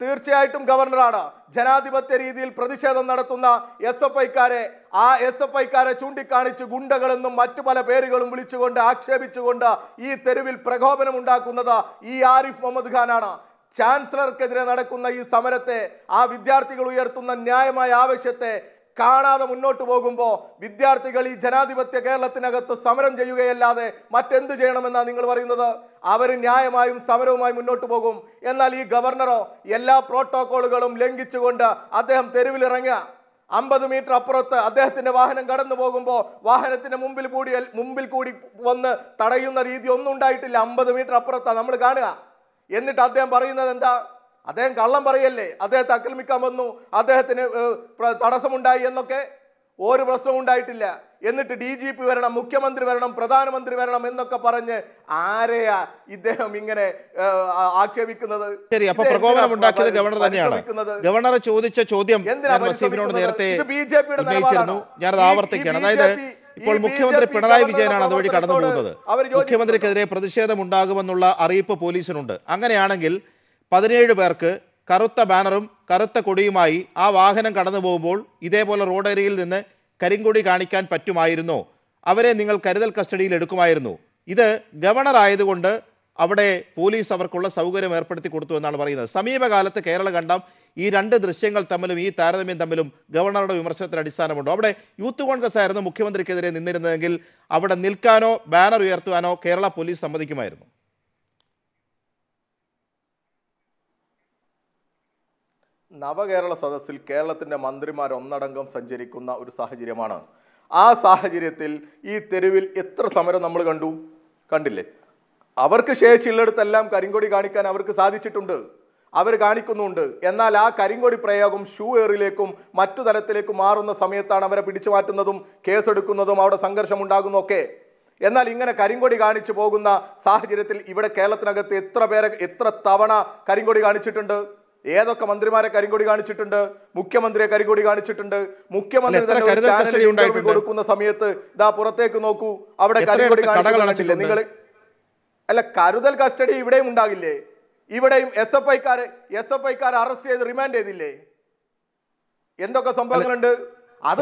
തീർച്ചയായിട്ടും ഗവർണറാണ്. ജനാധിപത്യ രീതിയിൽ പ്രതിഷേധം നടത്തുന്ന എസ് എഫ് ഐക്കാരെ ആ എസ് എഫ് ഐക്കാരെ ചൂണ്ടിക്കാണിച്ച് ഗുണ്ടകളെന്നും മറ്റു പല പേരുകളും വിളിച്ചുകൊണ്ട് ആക്ഷേപിച്ചുകൊണ്ട് ഈ തെരുവിൽ പ്രകോപനം ഉണ്ടാക്കുന്നത് ഈ ആരിഫ് മുഹമ്മദ് ഖാനാണ്. ചാൻസലർക്കെതിരെ നടക്കുന്ന ഈ സമരത്തെ ആ വിദ്യാർത്ഥികൾ ഉയർത്തുന്ന ന്യായമായ ആവശ്യത്തെ കാണാതെ മുന്നോട്ട് പോകുമ്പോൾ വിദ്യാർത്ഥികൾ ഈ ജനാധിപത്യ കേരളത്തിനകത്ത് സമരം ചെയ്യുകയല്ലാതെ മറ്റെന്ത് ചെയ്യണമെന്നാണ് നിങ്ങൾ പറയുന്നത്? അവർ ന്യായമായും സമരവുമായി മുന്നോട്ട് പോകും. എന്നാൽ ഈ ഗവർണറോ എല്ലാ പ്രോട്ടോകോളുകളും ലംഘിച്ചുകൊണ്ട് അദ്ദേഹം തെരുവിലിറങ്ങുക. അമ്പത് മീറ്റർ അപ്പുറത്ത് അദ്ദേഹത്തിന്റെ വാഹനം കടന്നു പോകുമ്പോൾ വാഹനത്തിന്റെ മുമ്പിൽ കൂടി മുമ്പിൽ കൂടി വന്ന് തടയുന്ന രീതി ഒന്നും ഉണ്ടായിട്ടില്ല. അമ്പത് മീറ്റർ അപ്പുറത്താണ് നമ്മൾ കാണുക. എന്നിട്ട് അദ്ദേഹം പറയുന്നത് എന്താ? അദ്ദേഹം കള്ളം പറയല്ലേ? അദ്ദേഹത്തെ ആക്രമിക്കാൻ വന്നു. അദ്ദേഹത്തിന് തടസ്സമുണ്ടായി എന്നൊക്കെ ഒരു പ്രശ്നവും ഉണ്ടായിട്ടില്ല. എന്നിട്ട് ഡി ജി പി വരണം മുഖ്യമന്ത്രി വരണം പ്രധാനമന്ത്രി വരണം എന്നൊക്കെ പറഞ്ഞ് ആരെയാ ഇദ്ദേഹം ഇങ്ങനെ ആക്ഷേപിക്കുന്നത്? ശരി അപ്പൊ പ്രകോപനം ഉണ്ടാക്കിയത് ഗവർണർ തന്നെയാണ്? ഗവർണർ ചോദിച്ച ചോദ്യം വസീഫിനോട് നേരത്തെ ഉന്നയിച്ചിരുന്നു. ഞാനത് ആവർത്തിക്കുകയാണ്. അതായത് ഇപ്പോൾ മുഖ്യമന്ത്രി പിണറായി വിജയനാണ് അതുവഴി കടന്നു പോകുന്നത് മുഖ്യമന്ത്രിക്കെതിരെ പ്രതിഷേധം ഉണ്ടാകുമെന്നുള്ള അറിയിപ്പ് പോലീസിനുണ്ട്. അങ്ങനെയാണെങ്കിൽ പതിനേഴ് പേർക്ക് കറുത്ത ബാനറും കറുത്ത കൊടിയുമായി ആ വാഹനം കടന്നു പോകുമ്പോൾ ഇതേപോലെ റോഡരിയിൽ നിന്ന് കരിങ്കൊടി കാണിക്കാൻ പറ്റുമായിരുന്നോ. അവരെ നിങ്ങൾ കരുതൽ കസ്റ്റഡിയിൽ എടുക്കുമായിരുന്നു. ഇത് ഗവർണർ ആയതുകൊണ്ട് അവിടെ പോലീസ് അവർക്കുള്ള സൗകര്യം ഏർപ്പെടുത്തി കൊടുത്തു എന്നാണ് പറയുന്നത്. സമീപകാലത്ത് കേരള കണ്ടം ഈ രണ്ട് ദൃശ്യങ്ങൾ തമ്മിലും ഈ താരതമ്യം തമ്മിലും ഗവർണറുടെ വിമർശനത്തിന് അടിസ്ഥാനമുണ്ടോ. അവിടെ യൂത്ത് കോൺഗ്രസ് ആയിരുന്നു മുഖ്യമന്ത്രിക്കെതിരെ നിന്നിരുന്നതെങ്കിൽ അവിടെ നിൽക്കാനോ ബാനർ ഉയർത്തുവാനോ കേരള പോലീസ് സമ്മതിക്കുമായിരുന്നു. നവകേരള സദസ്സിൽ കേരളത്തിന്റെ മന്ത്രിമാർ ഒന്നടങ്കം സഞ്ചരിക്കുന്ന ഒരു സാഹചര്യമാണ്. ആ സാഹചര്യത്തിൽ ഈ തെരുവിൽ എത്ര സമരം നമ്മൾ കണ്ടു? കണ്ടില്ലേ? അവർക്ക് ശേഷിയുള്ളിടത്തെല്ലാം കരിങ്കൊടി കാണിക്കാൻ അവർക്ക് സാധിച്ചിട്ടുണ്ട്. അവർ കാണിക്കുന്നുണ്ട്. എന്നാൽ ആ കരിങ്കൊടി പ്രയോഗം ഷൂ എറിലേക്കും മറ്റു തരത്തിലേക്കും മാറുന്ന സമയത്താണ് അവരെ പിടിച്ചു മാറ്റുന്നതും കേസെടുക്കുന്നതും അവിടെ സംഘർഷം ഉണ്ടാകുന്നതൊക്കെ എന്നാൽ ഇങ്ങനെ കരിങ്കൊടി കാണിച്ചു പോകുന്ന സാഹചര്യത്തിൽ ഇവിടെ കേരളത്തിനകത്ത് എത്ര പേരെ എത്ര തവണ കരിങ്കൊടി കാണിച്ചിട്ടുണ്ട്? ഏതൊക്കെ മന്ത്രിമാരെ കരിങ്കൊടി കാണിച്ചിട്ടുണ്ട്? മുഖ്യമന്ത്രിയെ കരിങ്കൊടി കാണിച്ചിട്ടുണ്ട്. മുഖ്യമന്ത്രി തന്നെ? കൊടുക്കുന്ന സമയത്ത് ഇതാ പുറത്തേക്ക് നോക്കൂ. അവിടെ കരിങ്കൊടി കാണിച്ചില്ലേ നിങ്ങൾ അല്ല കരുതൽ കസ്റ്റഡി ഇവിടെയും ഉണ്ടാകില്ലേ? ഇവിടെയും എസ് എഫ് ഐക്കാരെ എസ് എഫ് ഐക്കാരെ അറസ്റ്റ് ചെയ്ത് റിമാൻഡ് ചെയ്തില്ലേ? എന്തൊക്കെ സംഭവങ്ങളുണ്ട്? അത്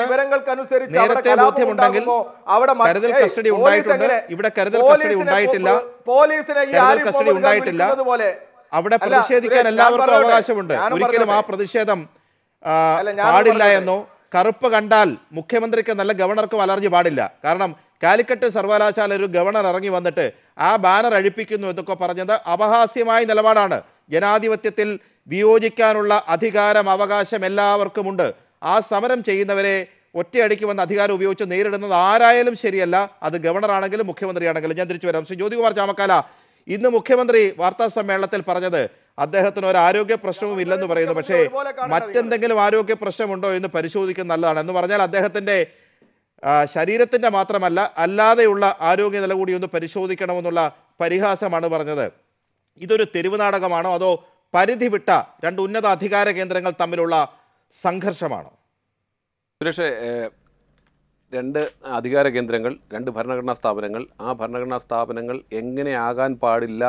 വിവരങ്ങൾക്കനുസരിച്ച് അവിടെ നേരത്തെ ബോധ്യമുണ്ടെങ്കിൽ അവിടെ കരുതൽ കസ്റ്റഡി ഉണ്ടായിട്ടുണ്ട്. എങ്ങനെ- ഇവിടെ കരുതൽ കസ്റ്റഡി ഉണ്ടായിട്ടില്ല. പോലീസിനെ കസ്റ്റഡി ഉണ്ടായിട്ടില്ല. പോലെ അവിടെ പ്രതിഷേധിക്കാൻ എല്ലാവർക്കും. അവകാശമുണ്ട്. ഒരിക്കലും ആ. പ്രതിഷേധം പാടില്ല എന്നോ കറുപ്പ് കണ്ടാൽ മുഖ്യമന്ത്രിക്ക് നല്ല ഗവർണർക്കും അലർജി പാടില്ല. കാരണം കാലിക്കറ്റ് സർവകലാശാല ഒരു ഗവർണർ ഇറങ്ങി വന്നിട്ട് ആ ബാനർ അഴിപ്പിക്കുന്നു എന്നൊക്കെ പറഞ്ഞത് അപഹാസ്യമായ നിലപാടാണ്. ജനാധിപത്യത്തിൽ വിയോജിക്കാനുള്ള അധികാരം അവകാശം എല്ലാവർക്കുമുണ്ട്. ആ സമരം ചെയ്യുന്നവരെ ഒറ്റയടിക്ക് വന്ന അധികാരം ഉപയോഗിച്ച് നേരിടുന്നത് ആരായാലും ശരിയല്ല. അത് ഗവർണറാണെങ്കിലും മുഖ്യമന്ത്രിയാണെങ്കിലും. ഞാൻ തിരിച്ചു വരാം. ശ്രീ ജ്യോതികുമാർ ചാമക്കാല ഇന്ന് മുഖ്യമന്ത്രി വാർത്താ സമ്മേളനത്തിൽ പറഞ്ഞത് അദ്ദേഹത്തിന് ഒരു ആരോഗ്യ പ്രശ്നവും ഇല്ലെന്ന് പറയുന്നു. പക്ഷേ മറ്റെന്തെങ്കിലും ആരോഗ്യ പ്രശ്നമുണ്ടോ എന്ന് പരിശോധിക്കുന്ന നല്ലതാണ് എന്ന് പറഞ്ഞാൽ അദ്ദേഹത്തിന്റെ ശരീരത്തിന്റെ മാത്രമല്ല അല്ലാതെയുള്ള ആരോഗ്യ നില കൂടി ഒന്ന് പരിശോധിക്കണമെന്നുള്ള പരിഹാസമാണ് പറഞ്ഞത്. ഇതൊരു തെരുവ് നാടകമാണോ അതോ പരിധി വിട്ട രണ്ട് ഉന്നത അധികാര കേന്ദ്രങ്ങൾ തമ്മിലുള്ള സംഘർഷമാണോ? സുരേഷ് രണ്ട് അധികാര കേന്ദ്രങ്ങൾ രണ്ട് ഭരണഘടനാ സ്ഥാപനങ്ങൾ. ആ ഭരണഘടനാ സ്ഥാപനങ്ങൾ എങ്ങനെ ആകാൻ പാടില്ല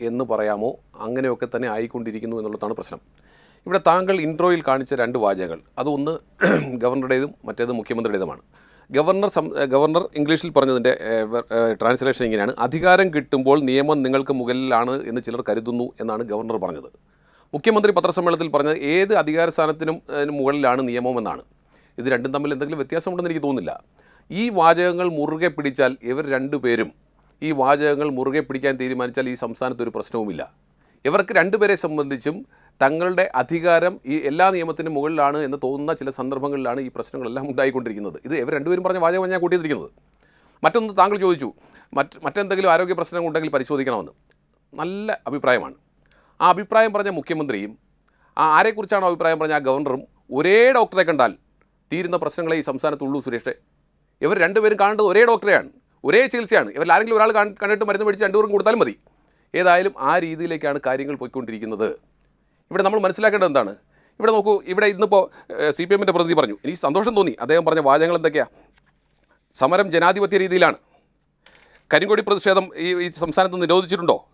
എന്ന് പറയാമോ? അങ്ങനെയൊക്കെ തന്നെ ആയിക്കൊണ്ടിരിക്കുന്നു എന്നുള്ളതാണ് പ്രശ്നം. ഇവിടെ താങ്കൾ ഇൻട്രോയിൽ കാണിച്ച രണ്ട് വാചകങ്ങൾ. അതൊന്ന് <clears throat> ഗവർണറുടേതും മറ്റേത് മുഖ്യമന്ത്രിയുടേതുമാണ്. ഗവർണർ ഗവർണർ ഇംഗ്ലീഷിൽ പറഞ്ഞതിന്റെ ട്രാൻസ്ലേഷൻ ഇങ്ങനെയാണ്. അധികാരം കിട്ടുമ്പോൾ നിയമം നിങ്ങൾക്ക് മുകളിലാണ് എന്ന് ചിലർ കരുതുന്നു എന്നാണ് ഗവർണർ പറഞ്ഞത്. മുഖ്യമന്ത്രി പത്രസമ്മേളനത്തിൽ പറഞ്ഞത് ഏത് അധികാര സ്ഥാനത്തിനും മുകളിലാണ് നിയമം എന്നാണ് ഇത് രണ്ടും തമ്മിൽ എന്തെങ്കിലും വ്യത്യാസമുണ്ടെന്ന് എനിക്ക് തോന്നുന്നില്ല. ഈ വാചകങ്ങൾ മുറുകെ പിടിച്ചാൽ ഇവർ രണ്ടുപേരും ഈ വാചകങ്ങൾ മുറുകെ പിടിക്കാൻ തീരുമാനിച്ചാൽ ഈ സംസ്ഥാനത്ത് ഒരു പ്രശ്നവുമില്ല. ഇവർക്ക് രണ്ടുപേരെ സംബന്ധിച്ചും തങ്ങളുടെ അധികാരം ഈ എല്ലാ നിയമത്തിനും മുകളിലാണ് എന്ന് തോന്നുന്ന ചില സന്ദർഭങ്ങളിലാണ് ഈ പ്രശ്നങ്ങളെല്ലാം ഉണ്ടായിക്കൊണ്ടിരിക്കുന്നത്. ഇത് ഇവർ രണ്ടുപേരും പറഞ്ഞ വാചകം ഞാൻ കൂട്ടിയിരിക്കുന്നത്. മറ്റൊന്ന് താങ്കൾ ചോദിച്ചു മറ്റ് മറ്റെന്തെങ്കിലും ആരോഗ്യ പ്രശ്നങ്ങൾ ഉണ്ടെങ്കിൽ പരിശോധിക്കണമെന്ന്. നല്ല അഭിപ്രായമാണ്. ആ അഭിപ്രായം പറഞ്ഞ മുഖ്യമന്ത്രിയും ആ ആരെക്കുറിച്ചാണോ അഭിപ്രായം പറഞ്ഞ ആ ഗവർണറും ഒരേ ഡോക്ടറെ കണ്ടാൽ തീരുന്ന പ്രശ്നങ്ങളെ ഈ സംസ്ഥാനത്തുള്ളൂ സുരേഷേ. ഇവർ രണ്ടുപേരും കാണേണ്ടത് ഒരേ ഡോക്ടറെയാണ് ഒരേ ചികിത്സയാണ്. ഇവരാരെങ്കിലും ഒരാൾ കാണ്- കണ്ടിട്ട് മരുന്ന് മേടിച്ച് രണ്ടുപേരും കൊടുത്താലും മതി. ഏതായാലും ആ രീതിയിലേക്കാണ് കാര്യങ്ങൾ പോയിക്കൊണ്ടിരിക്കുന്നത്. ഇവിടെ നമ്മൾ മനസ്സിലാക്കേണ്ടത് എന്താണ്? ഇവിടെ നോക്കൂ ഇവിടെ ഇന്നിപ്പോൾ സി പി എമ്മിന്റെ പ്രതിനിധി പറഞ്ഞു. എനിക്ക് സന്തോഷം തോന്നി. അദ്ദേഹം പറഞ്ഞ വാചകങ്ങൾ എന്തൊക്കെയാണ് സമരം ജനാധിപത്യ രീതിയിലാണ്. കരിങ്കൊടി പ്രതിഷേധം ഈ ഈ സംസ്ഥാനത്ത് നിരോധിച്ചിട്ടുണ്ടോ?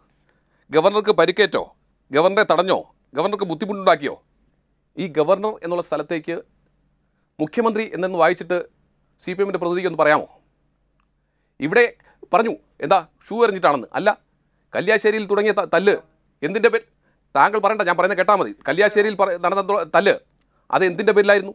ഗവർണർക്ക് പരിക്കേറ്റോ? ഗവർണറെ തടഞ്ഞോ? ഗവർണർക്ക് ബുദ്ധിമുട്ടുണ്ടാക്കിയോ? ഈ ഗവർണർ എന്നുള്ള സ്ഥലത്തേക്ക് മുഖ്യമന്ത്രി എന്നെന്ന് വായിച്ചിട്ട് സി പി എമ്മിന്റെ പ്രതിനിധിക്ക് ഒന്ന് പറയാമോ? ഇവിടെ പറഞ്ഞു എന്താ ഷൂ എറിഞ്ഞിട്ടാണെന്ന്. അല്ല കല്യാശ്ശേരിയിൽ തുടങ്ങിയ തല്ല്. എന്തിന്റെ പേര്? താങ്കൾ പറയണ്ട ഞാൻ പറയുന്നത് കേട്ടാൽ മതി. കല്യാശ്ശേരിയിൽ പറ- നടന്ന തല്ല്. അത് എന്തിന്റെ പേരിലായിരുന്നു?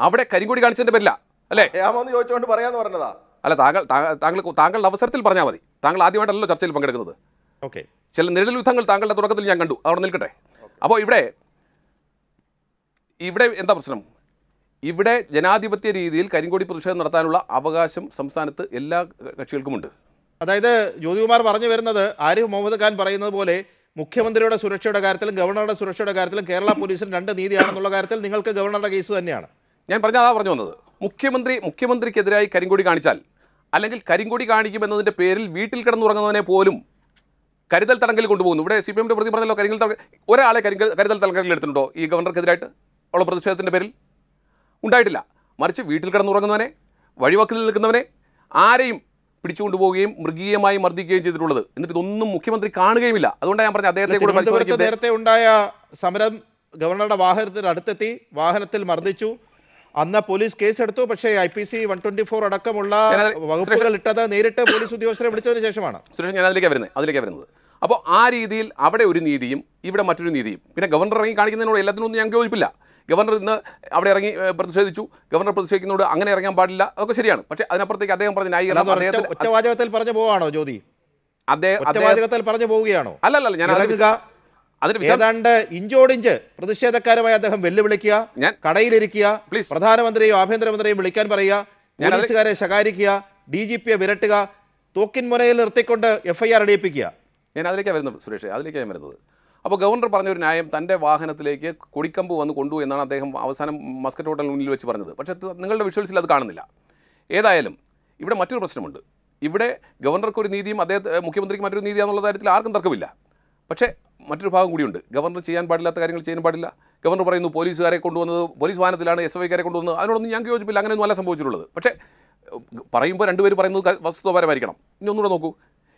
അവിടെ കരിങ്കൊടി കാണിച്ചതിന്റെ പേരില്ല അല്ലേ? ചോദിച്ചുകൊണ്ട് പറയാന്ന് പറഞ്ഞതാ. അല്ല താങ്കൾ താങ്കൾ താങ്കൾ താങ്കളുടെ അവസരത്തിൽ പറഞ്ഞാൽ മതി. താങ്കൾ ആദ്യമായിട്ടല്ലോ ചർച്ചയിൽ പങ്കെടുക്കുന്നത്. ഓക്കെ. ചില നിഴൽ യുദ്ധങ്ങൾ താങ്കളുടെ തുടക്കത്തിൽ ഞാൻ കണ്ടു. അവിടെ നിൽക്കട്ടെ. അപ്പോൾ ഇവിടെ ഇവിടെ എന്താ പ്രശ്നം? ഇവിടെ ജനാധിപത്യ രീതിയിൽ കരിങ്കോടി പ്രതിഷേധം നടത്താനുള്ള അവകാശം സംസ്ഥാനത്ത് എല്ലാ കക്ഷികൾക്കുമുണ്ട്. അതായത് ജ്യോതികുമാർ പറഞ്ഞു വരുന്നത് ആരിഫ് മുഹമ്മദ് ഖാൻ പറയുന്നത് പോലെ മുഖ്യമന്ത്രിയുടെ സുരക്ഷയുടെ കാര്യത്തിലും ഗവർണറുടെ സുരക്ഷയുടെ കാര്യത്തിലും കേരള പോലീസിന് രണ്ട് നീതിയാണെന്നുള്ള കാര്യത്തിൽ നിങ്ങൾക്ക് ഗവർണറുടെ കേസ് തന്നെയാണ്. ഞാൻ പറഞ്ഞ അതാ പറഞ്ഞു വന്നത്. മുഖ്യമന്ത്രി മുഖ്യമന്ത്രിക്കെതിരായി കരിങ്കൊടി കാണിച്ചാൽ അല്ലെങ്കിൽ കരിങ്കൊടി കാണിക്കുമെന്നതിന്റെ പേരിൽ വീട്ടിൽ കിടന്നുറങ്ങുന്നതിനെ പോലും കരുതൽ തടങ്കലിൽ കൊണ്ടുപോകുന്നു. ഇവിടെ സി പി എമ്മിന്റെ പ്രതി പറഞ്ഞല്ലോ കരിങ്കൽ തടങ്കൽ ഒരാളെ കരിങ്കൽ കരുതൽ തടങ്കലിൽ എടുത്തിട്ടുണ്ടോ ഈ ഗവർണർക്കെതിരായിട്ട് ഉള്ള പ്രതിഷേധത്തിന്റെ പേരിൽ? ഉണ്ടായിട്ടില്ല. മറിച്ച് വീട്ടിൽ കിടന്നുറങ്ങുന്നവനെ വഴിവക്കിൽ നിൽക്കുന്നവനെ ആരെയും പിടിച്ചുകൊണ്ടുപോവുകയും മൃഗീയമായി മർദ്ദിക്കുകയും ചെയ്തിട്ടുള്ളത്. എന്നിട്ട് ഇതൊന്നും മുഖ്യമന്ത്രി കാണുകയുമില്ല. അതുകൊണ്ടാണ് ഞാൻ പറഞ്ഞത് അദ്ദേഹത്തെ കൂടെ നേരത്തെ ഉണ്ടായ സമരം ഗവർണറുടെ വാഹനത്തിന് അടുത്തെത്തി വാഹനത്തിൽ മർദ്ദിച്ചു. അന്ന് പോലീസ് കേസെടുത്തു. പക്ഷേ I P C one twenty four അടക്കമുള്ള വകുപ്പുകൾ ഇട്ടത് നേരിട്ട് പോലീസ് ഉദ്യോഗസ്ഥരെ വിളിച്ചതിന് ശേഷമാണ്. സുരേഷ് ഞാൻ അതിലേക്ക് വരുന്നത് അതിലേക്ക് വരുന്നത്. അപ്പോൾ ആ രീതിയിൽ അവിടെ ഒരു നീതിയും ഇവിടെ മറ്റൊരു നീതിയും. പിന്നെ ഗവർണർ ഇറങ്ങി കാണിക്കുന്നതിനോട് എല്ലാത്തിനൊന്നും ഞങ്ങൾക്ക് യോജിപ്പില്ല. ഗവർണർ ഇന്ന് അവിടെ ഇറങ്ങി പ്രതിഷേധിച്ചു. ഗവർണർ പ്രതിഷേധിക്കുന്നതോട് അങ്ങനെ ഇറങ്ങാൻ പാടില്ല. അതൊക്കെ ശരിയാണ്. പക്ഷേ അതിനപ്പുറത്തേക്ക് അദ്ദേഹം പറഞ്ഞ ന്യായീകരണം ഒറ്റ പറഞ്ഞു പോവാണോ ജ്യോതി? അദ്ദേഹം അദ്ദേഹം ഒറ്റവാചകത്തിൽ പറഞ്ഞു പോവുകയാണോ? അല്ലല്ല ഞാൻ ഏതാണ്ട് ഇഞ്ചോടിഞ്ച് പ്രതിഷേധക്കാരുമായി അദ്ദേഹം വെല്ലുവിളിക്കുക ഞാൻ- കടയിലിരിക്കുക. പ്രധാനമന്ത്രിയോ ആഭ്യന്തരമന്ത്രിയും വിളിക്കാൻ പറയുക പോലീസുകാരെ ശകാരിക്കുക ഡി ജി പിയെ വിരട്ടുക തോക്കിൻ മുനയിൽ നിർത്തിക്കൊണ്ട് എഫ് ഐ അടിയിപ്പിക്കുക. ഞാൻ അതിലേക്കാണ് വരുന്നത് സുരേഷ് അതിലേക്കാണ് വരുന്നത്. അപ്പോൾ ഗവർണർ പറഞ്ഞ ഒരു ന്യായം തന്റെ വാഹനത്തിലേക്ക് കൊടിക്കമ്പ് വന്ന് കൊണ്ടു എന്നാണ് അദ്ദേഹം അവസാനം മസ്കറ്റ് ഹോട്ടലിന് മുന്നിൽ വെച്ച് പറഞ്ഞത്. പക്ഷേ നിങ്ങളുടെ വിഷ്വൽസിൽ അത് കാണുന്നില്ല. ഏതായാലും ഇവിടെ മറ്റൊരു പ്രശ്നമുണ്ട്. ഇവിടെ ഗവർണർക്ക് ഒരു നീതിയും അദ്ദേഹത്തെ മുഖ്യമന്ത്രിക്ക് മറ്റൊരു നീതിയാണെന്നുള്ള കാര്യത്തിൽ ആർക്കും തർക്കമില്ല. പക്ഷേ മറ്റൊരു ഭാഗം കൂടിയുണ്ട്. ഗവർണർ ചെയ്യാൻ പാടില്ലാത്ത കാര്യങ്ങൾ ചെയ്യാൻ പാടില്ല. ഗവർണർ പറയുന്നു പോലീസുകാരെ കൊണ്ടുവന്നത് പോലീസ് വാഹനത്തിലാണ് എസ് ഐക്കാരെ കൊണ്ടുവന്നത്. അതിനോടൊന്നും ഞങ്ങൾക്ക് യോജിപ്പില്ല. അങ്ങനെയൊന്നും അല്ല സംഭവിച്ചിട്ടുള്ളത്. പക്ഷേ പറയുമ്പോൾ രണ്ടുപേർ പറയുന്നത് വസ്തുതപരമായിരിക്കണം. ഇനി ഒന്നുകൂടെ നോക്കൂ.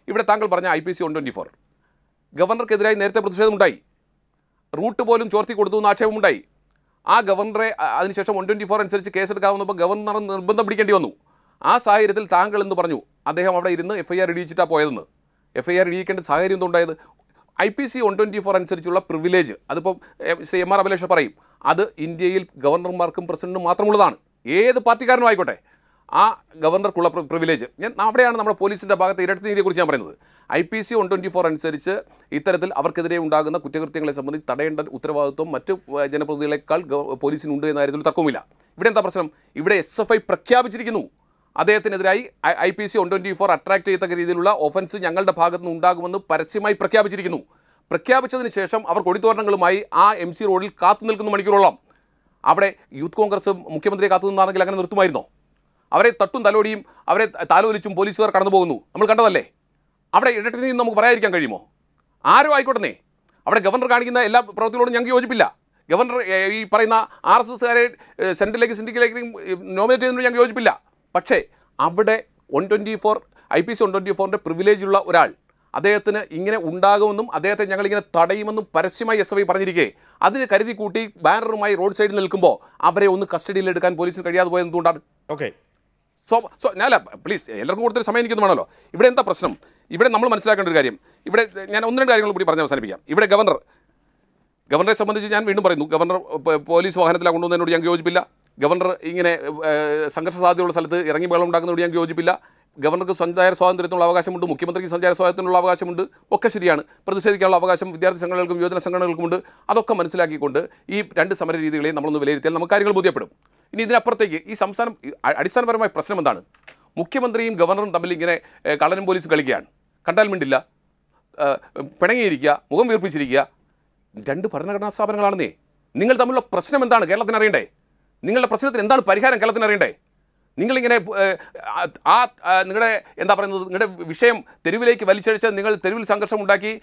ഇവിടെ താങ്കൾ പറഞ്ഞ I P C one twenty four ഗവർണർക്കെതിരായി നേരത്തെ പ്രതിഷേധമുണ്ടായി. റൂട്ട് പോലും ചോർത്തി കൊടുത്തു എന്ന് ആക്ഷേപമുണ്ടായി. ആ ഗവർണറെ അതിനുശേഷം വൺ ട്വന്റി ഫോർ അനുസരിച്ച് കേസെടുക്കാവുന്നപ്പോൾ ഗവർണർ നിർബന്ധം പിടിക്കേണ്ടി വന്നു. ആ സാഹചര്യത്തിൽ താങ്കൾ എന്ന് പറഞ്ഞു? അദ്ദേഹം അവിടെ ഇരുന്ന് എഫ് ഐ ആർ ഇടിയിച്ചിട്ടാണ് പോയതെന്ന്. എഫ് ഐ ആർ ഇടിയിക്കേണ്ട സാഹചര്യം എന്തുണ്ടായത്? I P C one twenty four അനുസരിച്ചുള്ള പ്രിവിലേജ് അതിപ്പോൾ ശ്രീ എം ആർ അഭിലേഷ പറയും അത് ഇന്ത്യയിൽ ഗവർണർമാർക്കും പ്രസിഡന്റിനും മാത്രമുള്ളതാണ്. ഏത് പാർട്ടിക്കാരനും ആയിക്കോട്ടെ. ആ ഗവർണർക്കുള്ള പ്രിവിലേജ് ഞാൻ അവിടെയാണ് നമ്മുടെ പോലീസിന്റെ ഭാഗത്ത് ഇരട്ട നീതിയെക്കുറിച്ച് ഞാൻ പറയുന്നത്. I P C one twenty four അനുസരിച്ച് ഇത്തരത്തിൽ അവർക്കെതിരെ ഉണ്ടാകുന്ന കുറ്റകൃത്യങ്ങളെ സംബന്ധിച്ച് തടയേണ്ട ഉത്തരവാദിത്വം മറ്റ് ജനപ്രതിനിധികളെക്കാൾ പോലീസിനുണ്ട് എന്ന കാര്യത്തിൽ തർക്കവുമില്ല. ഇവിടെ എന്താ പ്രശ്നം? ഇവിടെ എസ് എഫ് ഐ പ്രഖ്യാപിച്ചിരിക്കുന്നു. അദ്ദേഹത്തിനെതിരായി I P C one twenty four attract ചെയ്യത്തക്ക രീതിയിലുള്ള ഒഫൻസ് ഞങ്ങളുടെ ഭാഗത്തു നിന്ന് ഉണ്ടാകുമെന്ന് പരസ്യമായി പ്രഖ്യാപിച്ചിരിക്കുന്നു. പ്രഖ്യാപിച്ചതിന് ശേഷം അവർ കൊടിത്തോരണങ്ങളുമായി ആ എം സി റോഡിൽ കാത്തു നിൽക്കുന്ന മണിക്കൂറോളം അവിടെ യൂത്ത് കോൺഗ്രസ് മുഖ്യമന്ത്രിയെ കാത്തു നിന്നാണെങ്കിൽ അങ്ങനെ നിർത്തുമായിരുന്നോ? അവരെ തട്ടും തലോടിയും അവരെ താലോലിച്ചും പോലീസുകാർ കടന്നു പോകുന്നു നമ്മൾ കണ്ടതല്ലേ? അവിടെ ഇരട്ടി നിന്ന് നമുക്ക് പറയാതിരിക്കാൻ കഴിയുമോ? ആരും ആയിക്കോട്ടെ അവിടെ ഗവർണർ കാണിക്കുന്ന എല്ലാ പ്രവൃത്തികളോടും ഞങ്ങൾക്ക് യോജിപ്പില്ല. ഗവർണർ ഈ പറയുന്ന ആർ എസ് എസ്സുകാരെ സെൻട്രലിലേക്ക് സിൻഡിക്കിലേക്ക് നോമിനേറ്റ് ചെയ്യുന്നതിന് ഞങ്ങൾക്ക് യോജിപ്പില്ല. പക്ഷേ അവിടെ one twenty four I P C one twenty ഫോറിന്റെ പ്രിവിലേജുള്ള ഒരാൾ അദ്ദേഹത്തിന് ഇങ്ങനെ ഉണ്ടാകുമെന്നും അദ്ദേഹത്തെ ഞങ്ങളിങ്ങനെ തടയുമെന്നും പരസ്യമായി എസ് ഐ പറഞ്ഞിരിക്കെ. അതിന് കരുതി കൂട്ടി ബാനറുമായി റോഡ് സൈഡിൽ നിൽക്കുമ്പോൾ അവരെ ഒന്ന് കസ്റ്റഡിയിൽ എടുക്കാൻ പോലീസിന് കഴിയാതെ പോയത് എന്തുകൊണ്ടാണ് ഓക്കെ സോ സോ ഞാനല്ല പ്ലീസ് എല്ലാവർക്കും കൂടുതൽ സമയം എനിക്കൊന്നും വേണമല്ലോ. ഇവിടെ എന്താ പ്രശ്നം? ഇവിടെ നമ്മൾ മനസ്സിലാക്കേണ്ട ഒരു കാര്യം. ഇവിടെ ഞാൻ ഒന്ന് രണ്ട് കാര്യങ്ങൾ കൂടി പറഞ്ഞ് അവസാനിപ്പിക്കാം. ഇവിടെ ഗവർണർ ഗവർണറെ സംബന്ധിച്ച് ഞാൻ വീണ്ടും പറയുന്നു ഗവർണർ പോലീസ് വാഹനത്തിലാണ് കൊണ്ടുവന്നതിനോട് ഞാൻ യോജിപ്പില്ല. ഗവർണർ ഇങ്ങനെ സംഘർഷ സാധ്യതയുള്ള സ്ഥലത്ത് ഇറങ്ങി വെള്ളം ഉണ്ടാക്കുന്നതോട് ഞാൻ യോജിപ്പില്ല. ഗവർണർക്ക് സഞ്ചാര സ്വാതന്ത്ര്യത്തിനുള്ള അവകാശമുണ്ട് മുഖ്യമന്ത്രിക്ക് സഞ്ചാര സ്വാതന്ത്ര്യത്തിനുള്ള അവകാശമുണ്ട് ഒക്കെ ശരിയാണ്. പ്രതിഷേധിക്കാനുള്ള അവകാശം വിദ്യാർത്ഥി സംഘടനകൾക്കും യുവജന സംഘടനകൾക്കുമുണ്ട്. അതൊക്കെ മനസ്സിലാക്കിക്കൊണ്ട് ഈ രണ്ട് സമര രീതികളെയും നമ്മളൊന്ന് വിലയിരുത്തിയാൽ നമുക്ക് കാര്യങ്ങൾ ബോധ്യപ്പെടും. ഇനി ഇതിനപ്പുറത്തേക്ക് ഈ സംസ്ഥാനം അടിസ്ഥാനപരമായ പ്രശ്നം എന്താണ്? മുഖ്യമന്ത്രിയും ഗവർണറും തമ്മിൽ ഇങ്ങനെ കള്ളനും പോലീസ് കളിക്കുകയാണ്. കണ്ടാൽ മിണ്ടില്ല. പിണങ്ങിയിരിക്കുക മുഖം വീർപ്പിച്ചിരിക്കുക. രണ്ട് ഭരണഘടനാ സ്ഥാപനങ്ങളാണെന്നേ. നിങ്ങൾ തമ്മിലുള്ള പ്രശ്നം എന്താണ് കേരളത്തിന് അറിയണ്ടേ? നിങ്ങളുടെ പ്രശ്നത്തിന് എന്താണ് പരിഹാരം കേരളത്തിന് അറിയണ്ടേ? നിങ്ങളിങ്ങനെ ആ, നിങ്ങളുടെ എന്താ പറയുന്നത് നിങ്ങളുടെ വിഷയം തെരുവിലേക്ക് വലിച്ചഴിച്ച് നിങ്ങൾ തെരുവിൽ സംഘർഷം ഉണ്ടാക്കി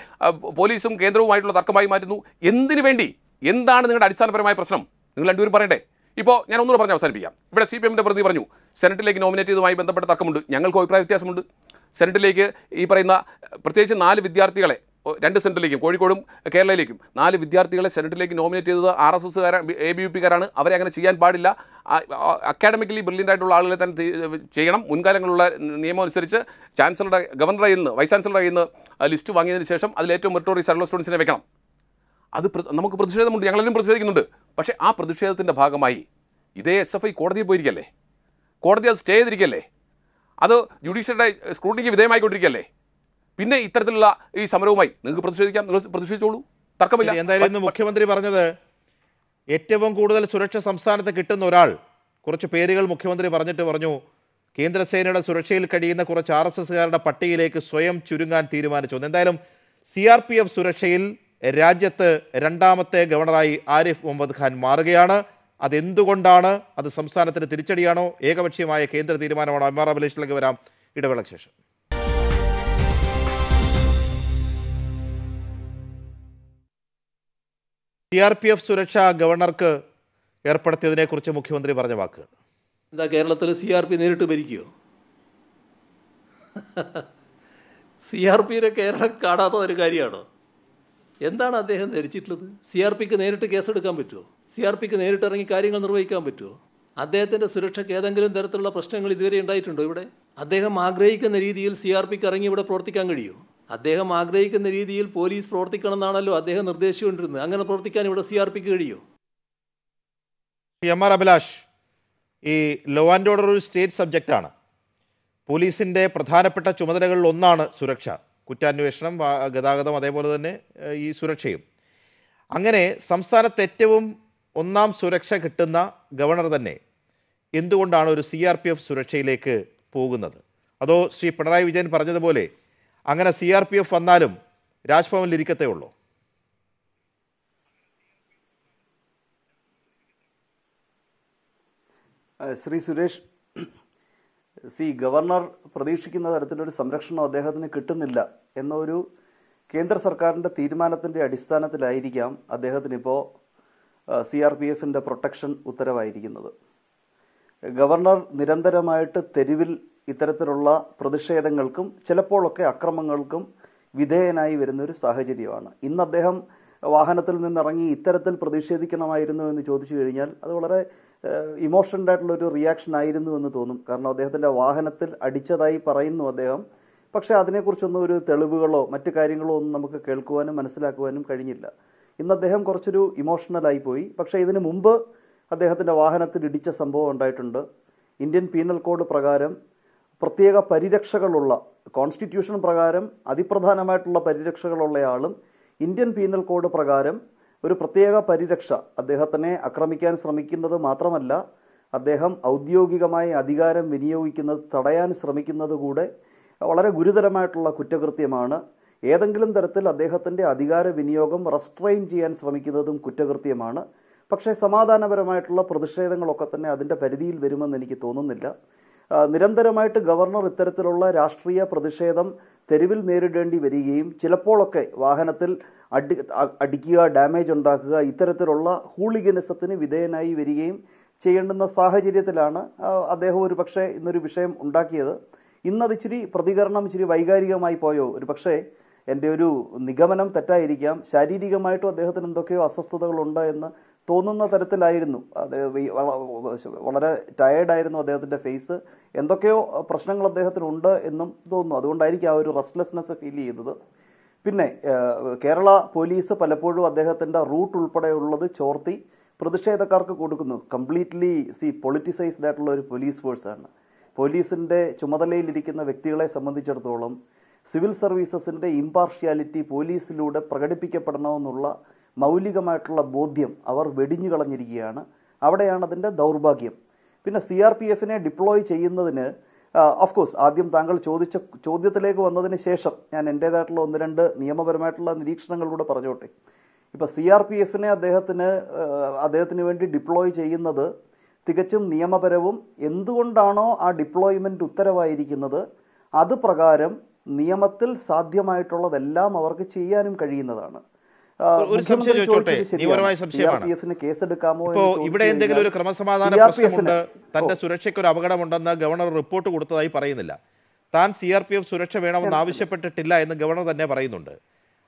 പോലീസും കേന്ദ്രവുമായിട്ടുള്ള തർക്കമായി മാറ്റുന്നു. എന്തിനു വേണ്ടി? എന്താണ് നിങ്ങളുടെ അടിസ്ഥാനപരമായ പ്രശ്നം? നിങ്ങൾ രണ്ടുപേരും പറയണ്ടേ? ഇപ്പോൾ ഞാൻ ഒന്നുകൂടെ പറഞ്ഞ് അവസാനിപ്പിക്കാം. ഇവിടെ സി പി എമ്മിന്റെ പ്രതി പറഞ്ഞു സെനറ്റിലേക്ക് നോമിനേറ്റ് ചെയ്തതുമായി ബന്ധപ്പെട്ട തർക്കമുണ്ട്. ഞങ്ങൾക്ക് അഭിപ്രായ വ്യത്യാസമുണ്ട്. സെനറ്റിലേക്ക് ഈ പറയുന്ന പ്രത്യേകിച്ച് നാല് വിദ്യാർത്ഥികളെ രണ്ട് സെന്ററിലേക്കും കോഴിക്കോടും കേരളയിലേക്കും നാല് വിദ്യാർത്ഥികളെ സെനറ്റിലേക്ക് നോമിനേറ്റ് ചെയ്തത് ആർ എസ് എസ്സുകാരാണ് എ ബി യു പിക്കാരാണ്. അവരെ അങ്ങനെ ചെയ്യാൻ പാടില്ല. അക്കാഡമിക്കലി ബ്രില്യന്റ് ആയിട്ടുള്ള ആളുകളെ തന്നെ ചെയ്യണം. മുൻകാലങ്ങളുള്ള നിയമം അനുസരിച്ച് ചാൻസലറുടെ ഗവർണറെ നിന്ന് വൈസ് ചാൻസലറുടെ നിന്ന് ലിസ്റ്റ് വാങ്ങിയതിന് ശേഷം അതിൽ ഏറ്റവും മെറിറ്റോറിയസ് ആയിട്ടുള്ള സ്റ്റുഡൻസിനെ വെക്കണം. അത് നമുക്ക് പ്രതിഷേധമുണ്ട്. ഞങ്ങളെല്ലാം പ്രതിഷേധിക്കുന്നുണ്ട്. പക്ഷേ ആ പ്രതിഷേധത്തിന്റെ ഭാഗമായി ഇതേ എസ് എഫ് ഐ കോടതിയിൽ പോയിരിക്കല്ലേ? കോടതി അത് സ്റ്റേ ചെയ്തിരിക്കല്ലേ? അത് ജുഡീഷ്യറിയുടെ സ്ക്രൂട്ടിനിക്ക് വിധേയമായിക്കൊണ്ടിരിക്കുകയല്ലേ? പിന്നെ ഇത്തരത്തിലുള്ള ഈ സമരവുമായി നിങ്ങൾക്ക് പ്രതിഷേധിക്കാം? നിങ്ങൾ പ്രതിഷേധിച്ചോളൂ. തർക്കമില്ല. എന്തായാലും മുഖ്യമന്ത്രി പറഞ്ഞത് ഏറ്റവും കൂടുതൽ സുരക്ഷ സംസ്ഥാനത്ത് കിട്ടുന്ന ഒരാൾ കുറച്ച് പേരുകൾ മുഖ്യമന്ത്രി പറഞ്ഞിട്ട് പറഞ്ഞു കേന്ദ്രസേനയുടെ സുരക്ഷയിൽ കഴിയുന്ന കുറച്ച് ആർ എസ് എസുകാരുടെ പട്ടികയിലേക്ക് സ്വയം ചുരുങ്ങാൻ തീരുമാനിച്ചു. എന്തായാലും സി ആർ പി എഫ് സുരക്ഷയിൽ രാജ്യത്ത് രണ്ടാമത്തെ ഗവർണറായി ആരിഫ് മുഹമ്മദ് ഖാൻ മാറുകയാണ്. അതെന്തുകൊണ്ടാണ്? അത് സംസ്ഥാനത്തിന് തിരിച്ചടിയാണോ? ഏകപക്ഷീയമായ കേന്ദ്ര തീരുമാനമാണോ? ആർ അഭിലേഷിലേക്ക് വരാം ഇടവേളയ്ക്ക് ശേഷം സി ആർ പി എഫ് സുരക്ഷ ഗവർണർക്ക് ഏർപ്പെടുത്തിയതിനെക്കുറിച്ച് മുഖ്യമന്ത്രി പറഞ്ഞ വാക്കുകൾ എന്താ കേരളത്തിൽ സി ആർ പി നേരിട്ട് ഭരിക്കുമോ സി ആർ പിയിലെ കേരളം കാണാത്ത ഒരു കാര്യമാണോ? എന്താണ് അദ്ദേഹം ധരിച്ചിട്ടുള്ളത്? സി ആർ പിക്ക് നേരിട്ട് കേസെടുക്കാൻ പറ്റുമോ സി ആർ പിക്ക് നേരിട്ട് ഇറങ്ങി കാര്യങ്ങൾ നിർവഹിക്കാൻ പറ്റുമോ അദ്ദേഹത്തിന്റെ സുരക്ഷയ്ക്ക് ഏതെങ്കിലും തരത്തിലുള്ള പ്രശ്നങ്ങൾ ഇതുവരെ ഉണ്ടായിട്ടുണ്ടോ ഇവിടെ? അദ്ദേഹം ആഗ്രഹിക്കുന്ന രീതിയിൽ സി ആർ പിക്ക് ഇറങ്ങി ഇവിടെ പ്രവർത്തിക്കാൻ കഴിയുമോ? അദ്ദേഹം ആഗ്രഹിക്കുന്ന രീതിയിൽ പോലീസ് പ്രവർത്തിക്കണം എന്നാണല്ലോ അദ്ദേഹം നിർദ്ദേശിച്ചുകൊണ്ടിരുന്നത് അങ്ങനെ പ്രവർത്തിക്കാൻ ഇവിടെ സി ആർ പിക്ക് കഴിയുമോ? എം ആർ അഭിലാഷ് ഈ ലോ ആൻഡ് ഓർഡർ ഒരു സ്റ്റേറ്റ് സബ്ജക്റ്റാണ് പോലീസിന്റെ പ്രധാനപ്പെട്ട ചുമതലകളിൽ ഒന്നാണ് സുരക്ഷ. കുറ്റാന്വേഷണം ഗതാഗതം അതേപോലെ തന്നെ ഈ സുരക്ഷയും. അങ്ങനെ സംസ്ഥാനത്ത് ഏറ്റവും ഒന്നാം സുരക്ഷ കിട്ടുന്ന ഗവർണർ തന്നെ എന്തുകൊണ്ടാണ് ഒരു സി ആർ പി എഫ് സുരക്ഷയിലേക്ക് പോകുന്നത്? അതോ ശ്രീ പിണറായി വിജയൻ പറഞ്ഞതുപോലെ അങ്ങനെ സി ആർ പി എഫ് വന്നാലും രാജ്ഭവനിൽ ഇരിക്കത്തേ ഉള്ളൂ? ശ്രീ സുരേഷ് സി ഗവർണർ പ്രതീക്ഷിക്കുന്ന തരത്തിലൊരു സംരക്ഷണം അദ്ദേഹത്തിന് കിട്ടുന്നില്ല എന്നൊരു കേന്ദ്ര സർക്കാരിന്റെ തീരുമാനത്തിന്റെ അടിസ്ഥാനത്തിലായിരിക്കാം അദ്ദേഹത്തിനിപ്പോൾ സി ആർ പി എഫിന്റെ പ്രൊട്ടക്ഷൻ ഉത്തരവായിരിക്കുന്നത്. ഗവർണർ നിരന്തരമായിട്ട് തെരുവിൽ ഇത്തരത്തിലുള്ള പ്രതിഷേധങ്ങൾക്കും ചിലപ്പോഴൊക്കെ അക്രമങ്ങൾക്കും വിധേയനായി വരുന്നൊരു സാഹചര്യമാണ്. ഇന്ന് അദ്ദേഹം വാഹനത്തിൽ നിന്നിറങ്ങി ഇത്തരത്തിൽ പ്രതിഷേധിക്കണമായിരുന്നു എന്ന് ചോദിച്ചു കഴിഞ്ഞാൽ അത് വളരെ ഇമോഷണൽ ആയിട്ടുള്ള ഒരു റിയാക്ഷൻ ആയിരുന്നു എന്ന് തോന്നും. കാരണം അദ്ദേഹത്തിന്റെ വാഹനത്തിൽ അടിച്ചതായി പറയുന്നു അദ്ദേഹം. പക്ഷേ അതിനെക്കുറിച്ചൊന്നും ഒരു തെളിവുകളോ മറ്റു കാര്യങ്ങളോ ഒന്നും നമുക്ക് കേൾക്കുവാനും മനസ്സിലാക്കുവാനും കഴിഞ്ഞില്ല. ഇന്ന് അദ്ദേഹം കുറച്ചൊരു ഇമോഷണലായി പോയി. പക്ഷേ ഇതിനു മുമ്പ് അദ്ദേഹത്തിന്റെ വാഹനത്തിൽ ഇടിച്ച സംഭവം ഉണ്ടായിട്ടുണ്ട്. ഇന്ത്യൻ പീനൽ കോഡ് പ്രകാരം പ്രത്യേക പരിരക്ഷകളുള്ള കോൺസ്റ്റിറ്റ്യൂഷൻ പ്രകാരം അതിപ്രധാനമായിട്ടുള്ള പരിരക്ഷകളുള്ളയാളും ഇന്ത്യൻ പീനൽ കോഡ് പ്രകാരം ഒരു പ്രത്യേക പരിരക്ഷ. അദ്ദേഹത്തിനെ ആക്രമിക്കാൻ ശ്രമിക്കുന്നത് മാത്രമല്ല അദ്ദേഹം ഔദ്യോഗികമായി അധികാരം വിനിയോഗിക്കുന്നത് തടയാൻ ശ്രമിക്കുന്നത് കൂടെ വളരെ ഗുരുതരമായിട്ടുള്ള കുറ്റകൃത്യമാണ്. ഏതെങ്കിലും തരത്തിൽ അദ്ദേഹത്തിന്റെ അധികാര വിനിയോഗം റെസ്ട്രെയിൻ ചെയ്യാൻ ശ്രമിക്കുന്നതും കുറ്റകൃത്യമാണ്. പക്ഷേ സമാധാനപരമായിട്ടുള്ള പ്രതിഷേധങ്ങളൊക്കെ തന്നെ അതിന്റെ പരിധിയിൽ വരുമെന്ന് എനിക്ക് തോന്നുന്നില്ല. നിരന്തരമായിട്ട് ഗവർണർ ഇത്തരത്തിലുള്ള രാഷ്ട്രീയ പ്രതിഷേധം തെരുവിൽ നേരിടേണ്ടി വരികയും ചിലപ്പോഴൊക്കെ വാഹനത്തിൽ അടി അടിക്കുക ഡാമേജ് ഉണ്ടാക്കുക ഇത്തരത്തിലുള്ള ഹൂളിഗനിസത്തിന് വിധേയനായി വരികയും ചെയ്യേണ്ടുന്ന സാഹചര്യത്തിലാണ് അദ്ദേഹം ഒരു പക്ഷേ ഇന്നൊരു വിഷയം ഉണ്ടാക്കിയത്. ഇന്നത് ഇച്ചിരി പ്രതികരണം ഇച്ചിരി വൈകാരികമായി പോയോ? ഒരു പക്ഷേ എന്റെ ഒരു നിഗമനം തെറ്റായിരിക്കാം. ശാരീരികമായിട്ടും അദ്ദേഹത്തിന് എന്തൊക്കെയോ അസ്വസ്ഥതകളുണ്ട് എന്ന് തോന്നുന്ന തരത്തിലായിരുന്നു. അത് വളരെ വള- വളരെ ടയേർഡായിരുന്നു അദ്ദേഹത്തിന്റെ ഫേസ് എന്തൊക്കെയോ പ്രശ്നങ്ങൾ അദ്ദേഹത്തിനുണ്ട് എന്നും തോന്നുന്നു. അതുകൊണ്ടായിരിക്കും ആ ഒരു റെസ്റ്റ്ലെസ്നെസ് ഫീൽ ചെയ്തത് പിന്നെ കേരള പോലീസ് പലപ്പോഴും അദ്ദേഹത്തിന്റെ റൂട്ട് ഉൾപ്പെടെയുള്ളത് ചോർത്തി പ്രതിഷേധക്കാർക്ക് കൊടുക്കുന്നു. കംപ്ലീറ്റ്ലി സി പൊളിറ്റിസൈസ്ഡ് ആയിട്ടുള്ള ഒരു പോലീസ് ഫോഴ്സാണ് പോലീസിന്റെ ചുമതലയിലിരിക്കുന്ന വ്യക്തികളെ സംബന്ധിച്ചിടത്തോളം സിവിൽ സർവീസസിന്റെ ഇമ്പാർഷ്യാലിറ്റി പോലീസിലൂടെ പ്രകടിപ്പിക്കപ്പെടണമെന്നുള്ള മൗലികമായിട്ടുള്ള ബോധ്യം അവർ വെടിഞ്ഞു കളഞ്ഞിരിക്കുകയാണ്. അവിടെയാണ് അതിന്റെ ദൗർഭാഗ്യം. പിന്നെ സി ആർ പി എഫിനെ ഡിപ്ലോയ് ചെയ്യുന്നതിന് ഓഫ് കോഴ്സ് ആദ്യം താങ്കൾ ചോദിച്ച ചോദ്യത്തിലേക്ക് വന്നതിന് ശേഷം ഞാൻ എന്റേതായിട്ടുള്ള ഒന്ന് രണ്ട് നിയമപരമായിട്ടുള്ള നിരീക്ഷണങ്ങളിലൂടെ പറഞ്ഞോട്ടെ. ഇപ്പോൾ സി ആർ പി എഫിനെ അദ്ദേഹത്തിന് അദ്ദേഹത്തിന് വേണ്ടി ഡിപ്ലോയ് ചെയ്യുന്നത് തികച്ചും നിയമപരവും എന്തുകൊണ്ടാണോ ആ ഡിപ്ലോയ്മെന്റ് ഉത്തരവായിരിക്കുന്നത് അത് പ്രകാരം നിയമത്തിൽ സാധ്യമായിട്ടുള്ളതെല്ലാം അവർക്ക് ചെയ്യാനും കഴിയുന്നതാണ്. ഒരു- സംശയം ചോദിച്ചോട്ടെ? നിയമപരമായ സംശയമാണ്. കേസെടുക്കാമോ ഇപ്പോ ഇവിടെ എന്തെങ്കിലും ഒരു ക്രമസമാധാന പ്രശ്നമുണ്ട്. തന്റെ സുരക്ഷയ്ക്ക് ഒരു അപകടമുണ്ടെന്ന് ഗവർണർ റിപ്പോർട്ട് കൊടുത്തതായി പറയുന്നില്ല. താൻ സി ആർ പി എഫ് സുരക്ഷ വേണമെന്ന് ആവശ്യപ്പെട്ടിട്ടില്ല എന്ന് ഗവർണർ തന്നെ പറയുന്നുണ്ട്.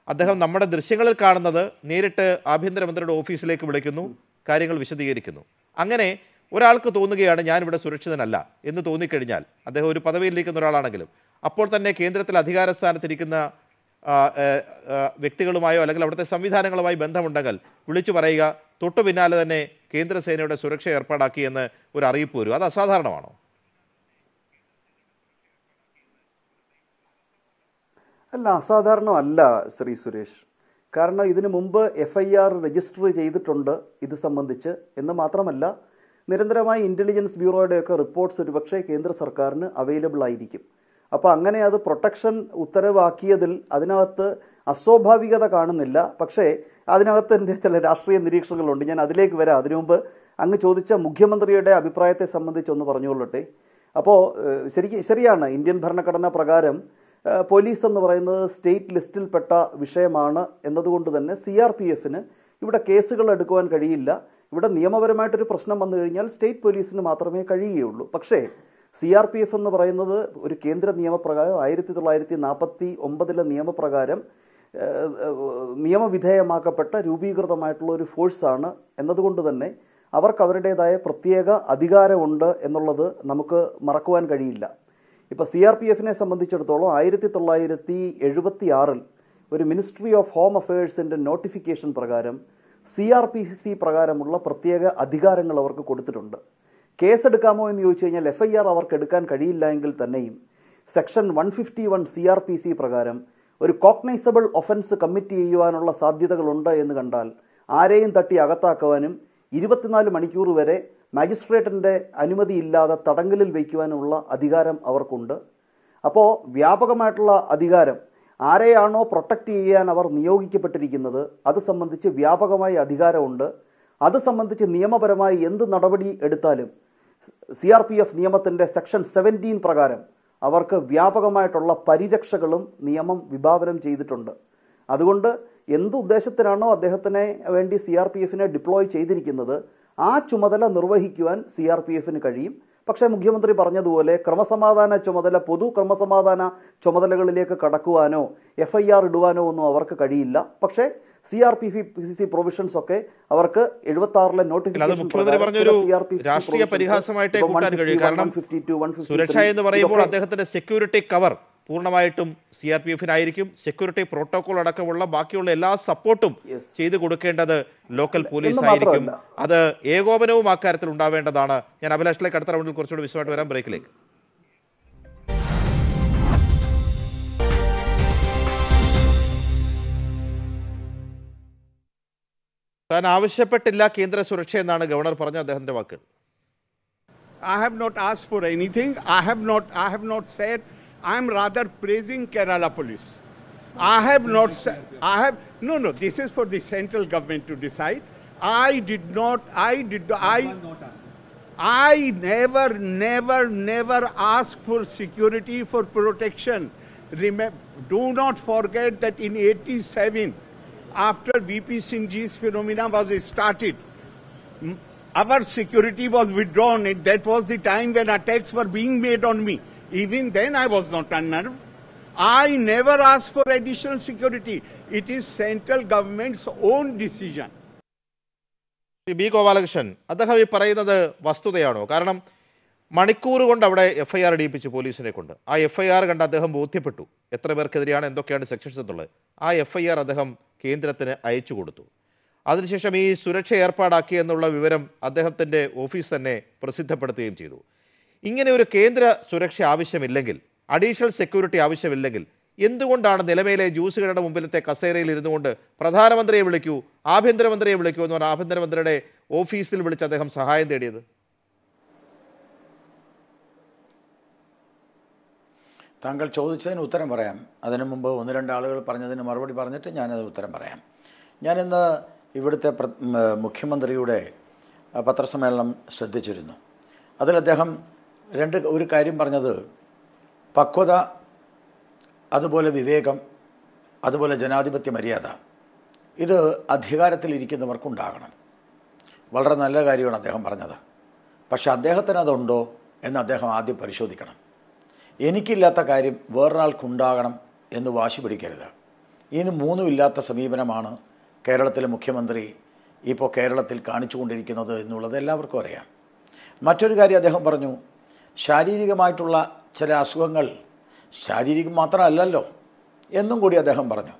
അദ്ദേഹം നമ്മുടെ ദൃശ്യങ്ങളിൽ കാണുന്നത് നേരിട്ട് ആഭ്യന്തരമന്ത്രിയുടെ ഓഫീസിലേക്ക് വിളിക്കുന്നു കാര്യങ്ങൾ വിശദീകരിക്കുന്നു. അങ്ങനെ ഒരാൾക്ക് തോന്നുകയാണ് ഞാൻ ഇവിടെ സുരക്ഷിതനല്ല എന്ന് തോന്നിക്കഴിഞ്ഞാൽ അദ്ദേഹം ഒരു പദവിയിലിരിക്കുന്ന ഒരാളാണെങ്കിലും അപ്പോൾ തന്നെ കേന്ദ്രത്തിൽ അധികാര വ്യക്തികളുമായോ അല്ലെങ്കിൽ അവിടുത്തെ സംവിധാനങ്ങളുമായി ബന്ധമുണ്ടെങ്കിൽ വിളിച്ചു പറയുക. തൊട്ടു പിന്നാലെ തന്നെ കേന്ദ്രസേനയുടെ സുരക്ഷ ഏർപ്പാടാക്കി എന്ന് ഒരു അറിയിപ്പ് വരും. അത് അസാധാരണമാണോ? അല്ല അസാധാരണമല്ല ശ്രീ സുരേഷ്. കാരണം ഇതിനു മുമ്പ് എഫ് ഐ ആർ രജിസ്റ്റർ ചെയ്തിട്ടുണ്ട് ഇത് സംബന്ധിച്ച് എന്ന് മാത്രമല്ല നിരന്തരമായി ഇന്റലിജൻസ് ബ്യൂറോയുടെയൊക്കെ റിപ്പോർട്ട്സ് ഒരുപക്ഷെ കേന്ദ്ര സർക്കാരിന് അവൈലബിൾ ആയിരിക്കും. അപ്പോൾ അങ്ങനെ അത് പ്രൊട്ടക്ഷൻ ഉത്തരവാക്കിയതിൽ അതിനകത്ത് അസ്വാഭാവികത കാണുന്നില്ല. പക്ഷേ അതിനകത്ത് എന്റെ ചില രാഷ്ട്രീയ നിരീക്ഷണങ്ങളുണ്ട് ഞാൻ അതിലേക്ക് വരാം. അതിനു മുമ്പ് അങ്ങ് ചോദിച്ച മുഖ്യമന്ത്രിയുടെ അഭിപ്രായത്തെ സംബന്ധിച്ചൊന്ന് പറഞ്ഞുകൊള്ളട്ടെ. അപ്പോൾ ശരി ശരിയാണ്. ഇന്ത്യൻ ഭരണഘടന പ്രകാരം പോലീസ് എന്ന് പറയുന്നത് സ്റ്റേറ്റ് ലിസ്റ്റിൽപ്പെട്ട വിഷയമാണ് എന്നതുകൊണ്ട് തന്നെ സി ആർ പി എഫിന് ഇവിടെ കേസുകൾ എടുക്കുവാൻ കഴിയില്ല. ഇവിടെ നിയമപരമായിട്ടൊരു പ്രശ്നം വന്നു കഴിഞ്ഞാൽ സ്റ്റേറ്റ് പോലീസിന് മാത്രമേ കഴിയുകയുള്ളൂ. പക്ഷേ സി ആർ പി എഫ് എന്ന് പറയുന്നത് ഒരു കേന്ദ്ര നിയമപ്രകാരം ആയിരത്തി തൊള്ളായിരത്തി നാൽപ്പത്തി ഒമ്പതിലെ നിയമപ്രകാരം നിയമവിധേയമാക്കപ്പെട്ട രൂപീകൃതമായിട്ടുള്ള ഒരു ഫോഴ്സാണ് എന്നതുകൊണ്ട് തന്നെ അവർക്ക് അവരുടേതായ പ്രത്യേക അധികാരമുണ്ട് എന്നുള്ളത് നമുക്ക് മറക്കുവാൻ കഴിയില്ല. ഇപ്പോൾ സി ആർ പി എഫിനെ സംബന്ധിച്ചിടത്തോളം ആയിരത്തി തൊള്ളായിരത്തി എഴുപത്തി ആറിൽ ഒരു മിനിസ്ട്രി ഓഫ് ഹോം അഫയേഴ്സിന്റെ നോട്ടിഫിക്കേഷൻ പ്രകാരം സി ആർ പി സി പ്രകാരമുള്ള പ്രത്യേക അധികാരങ്ങൾ അവർക്ക് കൊടുത്തിട്ടുണ്ട്. കേസെടുക്കാമോ എന്ന് ചോദിച്ചു കഴിഞ്ഞാൽ എഫ് ഐ ആർ അവർക്ക് എടുക്കാൻ കഴിയില്ല എങ്കിൽ തന്നെയും section one fifty one C R P C പ്രകാരം ഒരു കോഗ്നൈസബിൾ ഒഫൻസ് കമ്മിറ്റ് ചെയ്യുവാനുള്ള സാധ്യതകളുണ്ട് എന്ന് കണ്ടാൽ ആരെയും തട്ടി അകത്താക്കുവാനും ഇരുപത്തിനാല് മണിക്കൂർ വരെ മജിസ്ട്രേറ്റിന്റെ അനുമതിയില്ലാതെ തടങ്കലിൽ വയ്ക്കുവാനുള്ള അധികാരം അവർക്കുണ്ട്. അപ്പോൾ വ്യാപകമായിട്ടുള്ള അധികാരം ആരെയാണോ പ്രൊട്ടക്റ്റ് ചെയ്യാൻ അവർ നിയോഗിക്കപ്പെട്ടിരിക്കുന്നത് അത് സംബന്ധിച്ച് വ്യാപകമായ അധികാരമുണ്ട്. അത് സംബന്ധിച്ച് നിയമപരമായി എന്ത് നടപടി എടുത്താലും സി ആർ പി എഫ് നിയമത്തിന്റെ സെക്ഷൻ സെവന്റീൻ പ്രകാരം അവർക്ക് വ്യാപകമായിട്ടുള്ള പരിരക്ഷകളും നിയമം വിഭാവനം ചെയ്തിട്ടുണ്ട്. അതുകൊണ്ട് എന്ത് ഉദ്ദേശത്തിനാണോ അദ്ദേഹത്തിന് വേണ്ടി സി ആർ പി എഫിനെ ഡിപ്ലോയ് ചെയ്തിരിക്കുന്നത് ആ ചുമതല നിർവഹിക്കുവാൻ സി ആർ പി എഫിന് കഴിയും. പക്ഷേ മുഖ്യമന്ത്രി പറഞ്ഞതുപോലെ ക്രമസമാധാന ചുമതല പൊതു ക്രമസമാധാന ചുമതലകളിലേക്ക് കടക്കുവാനോ എഫ് ഐ ആർ ഇടുവാനോ ഒന്നും അവർക്ക് കഴിയില്ല. പക്ഷേ C R P C C provisions ഒക്കെ അവർക്ക് എഴുപത്തി ആറിലെ സുരക്ഷ എന്ന് പറയുമ്പോൾ അദ്ദേഹത്തിന്റെ സെക്യൂരിറ്റി കവർ പൂർണമായിട്ടും സി ആർ പി എഫിനായിരിക്കും സെക്യൂരിറ്റി പ്രോട്ടോകോൾ അടക്കമുള്ള ബാക്കിയുള്ള എല്ലാ സപ്പോർട്ടും ചെയ്തു കൊടുക്കേണ്ടത് ലോക്കൽ പോലീസ് ആയിരിക്കും. അത് ഏകോപനവും അക്കാര്യത്തിൽ ഉണ്ടാവേണ്ടതാണ്. ഞാൻ അഭിലാഷിലേക്ക് അടുത്ത റൗണ്ടിൽ കുറച്ചുകൂടി വിശദമായിട്ട് വരാം. ബ്രേക്കിലേക്ക് താൻ ആവശ്യപ്പെട്ടില്ല കേന്ദ്ര സുരക്ഷ എന്നാണ് ഗവർണർ പറഞ്ഞ അദ്ദേഹത്തിന്റെ വാക്കുകൾ I have not asked for anything. I have not. I have not said. I am rather praising Kerala police. I have not said. I have no, no. This is for the central government to decide. I did not. I did. I. I never, never, never ask for security for protection. Remember, do not forget that in 87, after VP Singh Ji's phenomena was started, our security was withdrawn and that was the time when attacks were being made on me. Even then I was not unnerved. I never asked for additional security. It is central government's own decision. B Gopalakrishnan അദ്ദേഹം ഈ പറയുന്നത് വസ്തുതയാണോ കാരണം മണിക്കൂർ കൊണ്ട് അവിടെ എഫ് ഐ ആർ ഇടിയിപ്പിച്ചു പോലീസിനെ കൊണ്ട് ആ എഫ് ഐ ആർ കണ്ട് അദ്ദേഹം ബോധ്യപ്പെട്ടു എത്ര പേർക്കെതിരെയാണ് എന്തൊക്കെയാണ് സെക്ഷൻസ് എന്നുള്ളത് ആ എഫ് ഐ ആർ അദ്ദേഹം കേന്ദ്രത്തിന് അയച്ചു കൊടുത്തു. അതിനുശേഷം ഈ സുരക്ഷ ഏർപ്പാടാക്കി എന്നുള്ള വിവരം അദ്ദേഹത്തിന്റെ ഓഫീസ് തന്നെ പ്രസിദ്ധപ്പെടുത്തുകയും ചെയ്തു. ഇങ്ങനെ ഒരു കേന്ദ്ര സുരക്ഷ ആവശ്യമില്ലെങ്കിൽ അഡീഷണൽ സെക്യൂരിറ്റി ആവശ്യമില്ലെങ്കിൽ എന്തുകൊണ്ടാണ് നിലവിലെ ജ്യൂസുകളുടെ മുമ്പിലത്തെ കസേരയിൽ ഇരുന്നുകൊണ്ട് പ്രധാനമന്ത്രിയെ വിളിക്കൂ ആഭ്യന്തരമന്ത്രിയെ വിളിക്കൂ എന്ന് പറഞ്ഞാൽ ആഭ്യന്തരമന്ത്രിയുടെ ഓഫീസിൽ വിളിച്ച് അദ്ദേഹം സഹായം തേടിയത്? താങ്കൾ ചോദിച്ചതിന് ഉത്തരം പറയാം. അതിനു മുമ്പ് ഒന്ന് രണ്ട് ആളുകൾ പറഞ്ഞതിന് മറുപടി പറഞ്ഞിട്ട് ഞാനത് ഉത്തരം പറയാം. ഞാനിന്ന് ഇവിടുത്തെ മുഖ്യമന്ത്രിയുടെ പത്രസമ്മേളനം ശ്രദ്ധിച്ചിരുന്നു. അതിൽ അദ്ദേഹം രണ്ട് ഒരു കാര്യം പറഞ്ഞത്. പക്വത അതുപോലെ വിവേകം അതുപോലെ ജനാധിപത്യ മര്യാദ. ഇത് അധികാരത്തിലിരിക്കുന്നവർക്കുണ്ടാകണം വളരെ നല്ല കാര്യമാണ് അദ്ദേഹം പറഞ്ഞത്. പക്ഷേ അദ്ദേഹത്തിന് അതുണ്ടോ എന്ന് അദ്ദേഹം ആദ്യം പരിശോധിക്കണം. എനിക്കില്ലാത്ത കാര്യം വേറൊരാൾക്കുണ്ടാകണം എന്ന് വാശി പിടിക്കരുത്. മൂന്നും ഇല്ലാത്ത സമീപനമാണ് കേരളത്തിലെ മുഖ്യമന്ത്രി ഇപ്പോൾ കേരളത്തിൽ കാണിച്ചുകൊണ്ടിരിക്കുന്നത് എന്നുള്ളത് എല്ലാവർക്കും അറിയാം. മറ്റൊരു കാര്യം അദ്ദേഹം പറഞ്ഞു ശാരീരികമായിട്ടുള്ള ചില അസുഖങ്ങൾ ശാരീരികം മാത്രമല്ലല്ലോ എന്നും കൂടി അദ്ദേഹം പറഞ്ഞു.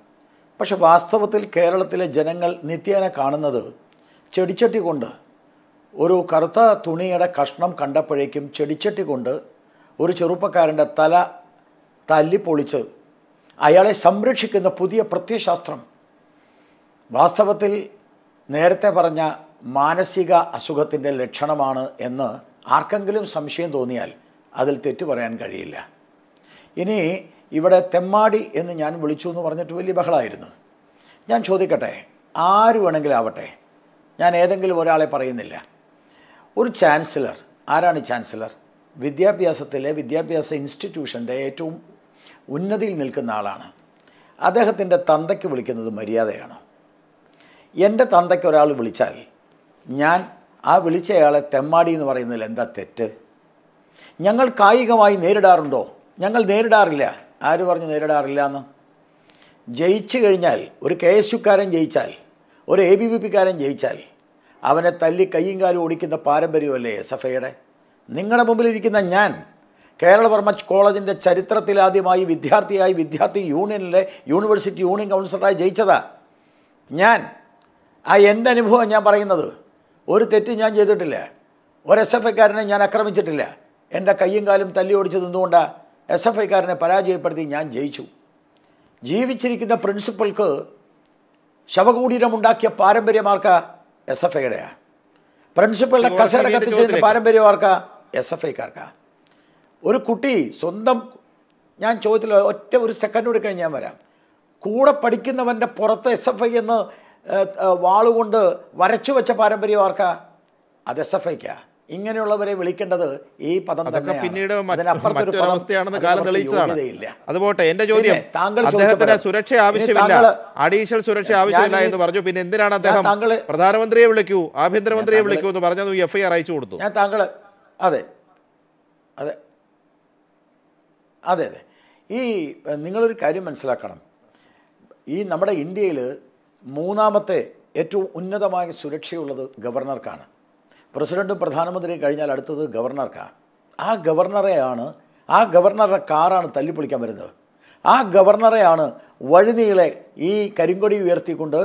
പക്ഷെ വാസ്തവത്തിൽ കേരളത്തിലെ ജനങ്ങൾ നിത്യേന കാണുന്നത് ചെടിച്ചട്ടി കൊണ്ട് ഒരു കറുത്ത തുണിയുടെ കഷ്ണം കണ്ടപ്പോഴേക്കും ചെടിച്ചട്ടി കൊണ്ട് ഒരു ചെറുപ്പക്കാരന്റെ തല തല്ലിപ്പൊളിച്ച് അയാളെ സംരക്ഷിക്കുന്ന പുതിയ പ്രത്യശാസ്ത്രം വാസ്തവത്തിൽ നേരത്തെ പറഞ്ഞ മാനസിക അസുഖത്തിന്റെ ലക്ഷണമാണ് എന്ന് ആർക്കെങ്കിലും സംശയം തോന്നിയാൽ അതിൽ തെറ്റു പറയാൻ കഴിയില്ല. ഇനി ഇവിടെ തെമ്മാടി എന്ന് ഞാൻ വിളിച്ചു എന്ന് പറഞ്ഞിട്ട് വലിയ ബഹളമായിരുന്നു ഞാൻ ചോദിക്കട്ടെ ആര് വേണമെങ്കിലും ആവട്ടെ? ഞാൻ ഏതെങ്കിലും ഒരാളെ പറയുന്നില്ല. ഒരു ചാൻസലർ ആരാണ് ചാൻസലർ? വിദ്യാഭ്യാസത്തിലെ വിദ്യാഭ്യാസ ഇൻസ്റ്റിറ്റ്യൂഷന്റെ ഏറ്റവും ഉന്നതിയിൽ നിൽക്കുന്ന ആളാണ്. അദ്ദേഹത്തിന്റെ തന്തയ്ക്ക് വിളിക്കുന്നത് മര്യാദയാണ്. എന്റെ തന്തയ്ക്ക് ഒരാൾ വിളിച്ചാൽ ഞാൻ ആ വിളിച്ചയാളെ തെമ്മാടി എന്ന് പറയുന്നതിൽ എന്താ തെറ്റ്? ഞങ്ങൾ കായികമായി നേരിടാറുണ്ടോ? ഞങ്ങൾ നേരിടാറില്ല. ആര് പറഞ്ഞു നേരിടാറില്ല എന്ന് ജയിച്ചു കഴിഞ്ഞാൽ ഒരു കെ എസ് യുക്കാരൻ ജയിച്ചാൽ ഒരു എ ബി വി പിക്കാരൻ ജയിച്ചാൽ അവനെ തല്ലി കയ്യും കാലും ഓടിക്കുന്ന പാരമ്പര്യമല്ലേ എസ് എഫ് ഐയുടെ? നിങ്ങളുടെ മുമ്പിലിരിക്കുന്ന ഞാൻ കേരളവർമ്മ കോളേജിന്റെ ചരിത്രത്തിലാദ്യമായി വിദ്യാർത്ഥിയായി വിദ്യാർത്ഥി യൂണിയനിലെ യൂണിവേഴ്സിറ്റി യൂണിയൻ കൗൺസിലറായി ജയിച്ചതാ. ഞാൻ ആ എന്റെ അനുഭവം ഞാൻ പറയുന്നത്. ഒരു തെറ്റ് ഞാൻ ചെയ്തിട്ടില്ല. ഒരു എസ് എഫ് ഐക്കാരനെ ഞാൻ ആക്രമിച്ചിട്ടില്ല. എന്റെ കയ്യും കാലും തല്ലി ഓടിച്ച് നിന്നുകൊണ്ട് എസ് എഫ് ഐക്കാരനെ പരാജയപ്പെടുത്തി ഞാൻ ജയിച്ചു. ജീവിച്ചിരിക്കുന്ന പ്രിൻസിപ്പൾക്ക് ശവകൂടീരമുണ്ടാക്കിയ പാരമ്പര്യമാർക്ക എസ് എഫ് ഐയുടെയാണ് പ്രിൻസിപ്പളുടെ കസേര കത്തിച്ചതിന്റെ പാരമ്പര്യമാർക്ക എസ് എഫ് ഐക്കാർക്കാ. ഒരു കുട്ടി സ്വന്തം ഞാൻ ചോദ്യത്തിൽ ഒറ്റ ഒരു സെക്കൻഡ് കൂടി കഴിഞ്ഞ് ഞാൻ വരാം. കൂടെ പഠിക്കുന്നവന്റെ പുറത്ത് എസ് എഫ് ഐ എന്ന് വാളുകൊണ്ട് വരച്ചു വെച്ച പാരമ്പര്യം ആർക്കാ? അത് എസ് എഫ് ഐക്കാ. ഇങ്ങനെയുള്ളവരെ വിളിക്കേണ്ടത് ഈ പദം തന്നെയാണ്. പിന്നീട് മറ്റൊരവസ്ഥയാണെന്ന് കാലം തെളിയിച്ചതാണ്. അതുപോട്ടെ എന്റെ ചോദ്യം അദ്ദേഹത്തിന് സുരക്ഷ ആവശ്യമില്ല. അഡീഷണൽ സുരക്ഷ ആവശ്യമില്ല എന്ന് പറഞ്ഞു. പിന്നെ എന്തിനാണ് അദ്ദേഹം പ്രധാനമന്ത്രിയെ വിളിക്കൂ? ആഭ്യന്തരമന്ത്രിയെ വിളിക്കൂ എന്ന് പറഞ്ഞത് എഫ്ഐആർ അയച്ചു കൊടുത്തു. ഞാൻ താങ്കൾ അതെ. അതെ. അതെ അതെ. ഈ നിങ്ങളൊരു കാര്യം മനസ്സിലാക്കണം. ഈ നമ്മുടെ ഇന്ത്യയിൽ മൂന്നാമത്തെ ഏറ്റവും ഉന്നതമായ സുരക്ഷയുള്ളത് ഗവർണർക്കാണ്. പ്രസിഡന്റും പ്രധാനമന്ത്രിയും കഴിഞ്ഞാൽ അടുത്തത് ഗവർണർക്കാണ് ആ ഗവർണറെയാണ് ആ ഗവർണറുടെ കാറാണ് തല്ലിപ്പൊളിക്കാൻ വരുന്നത്. ആ ഗവർണറെയാണ് വഴുനീളെ ഈ കരിങ്കൊടി ഉയർത്തിക്കൊണ്ട്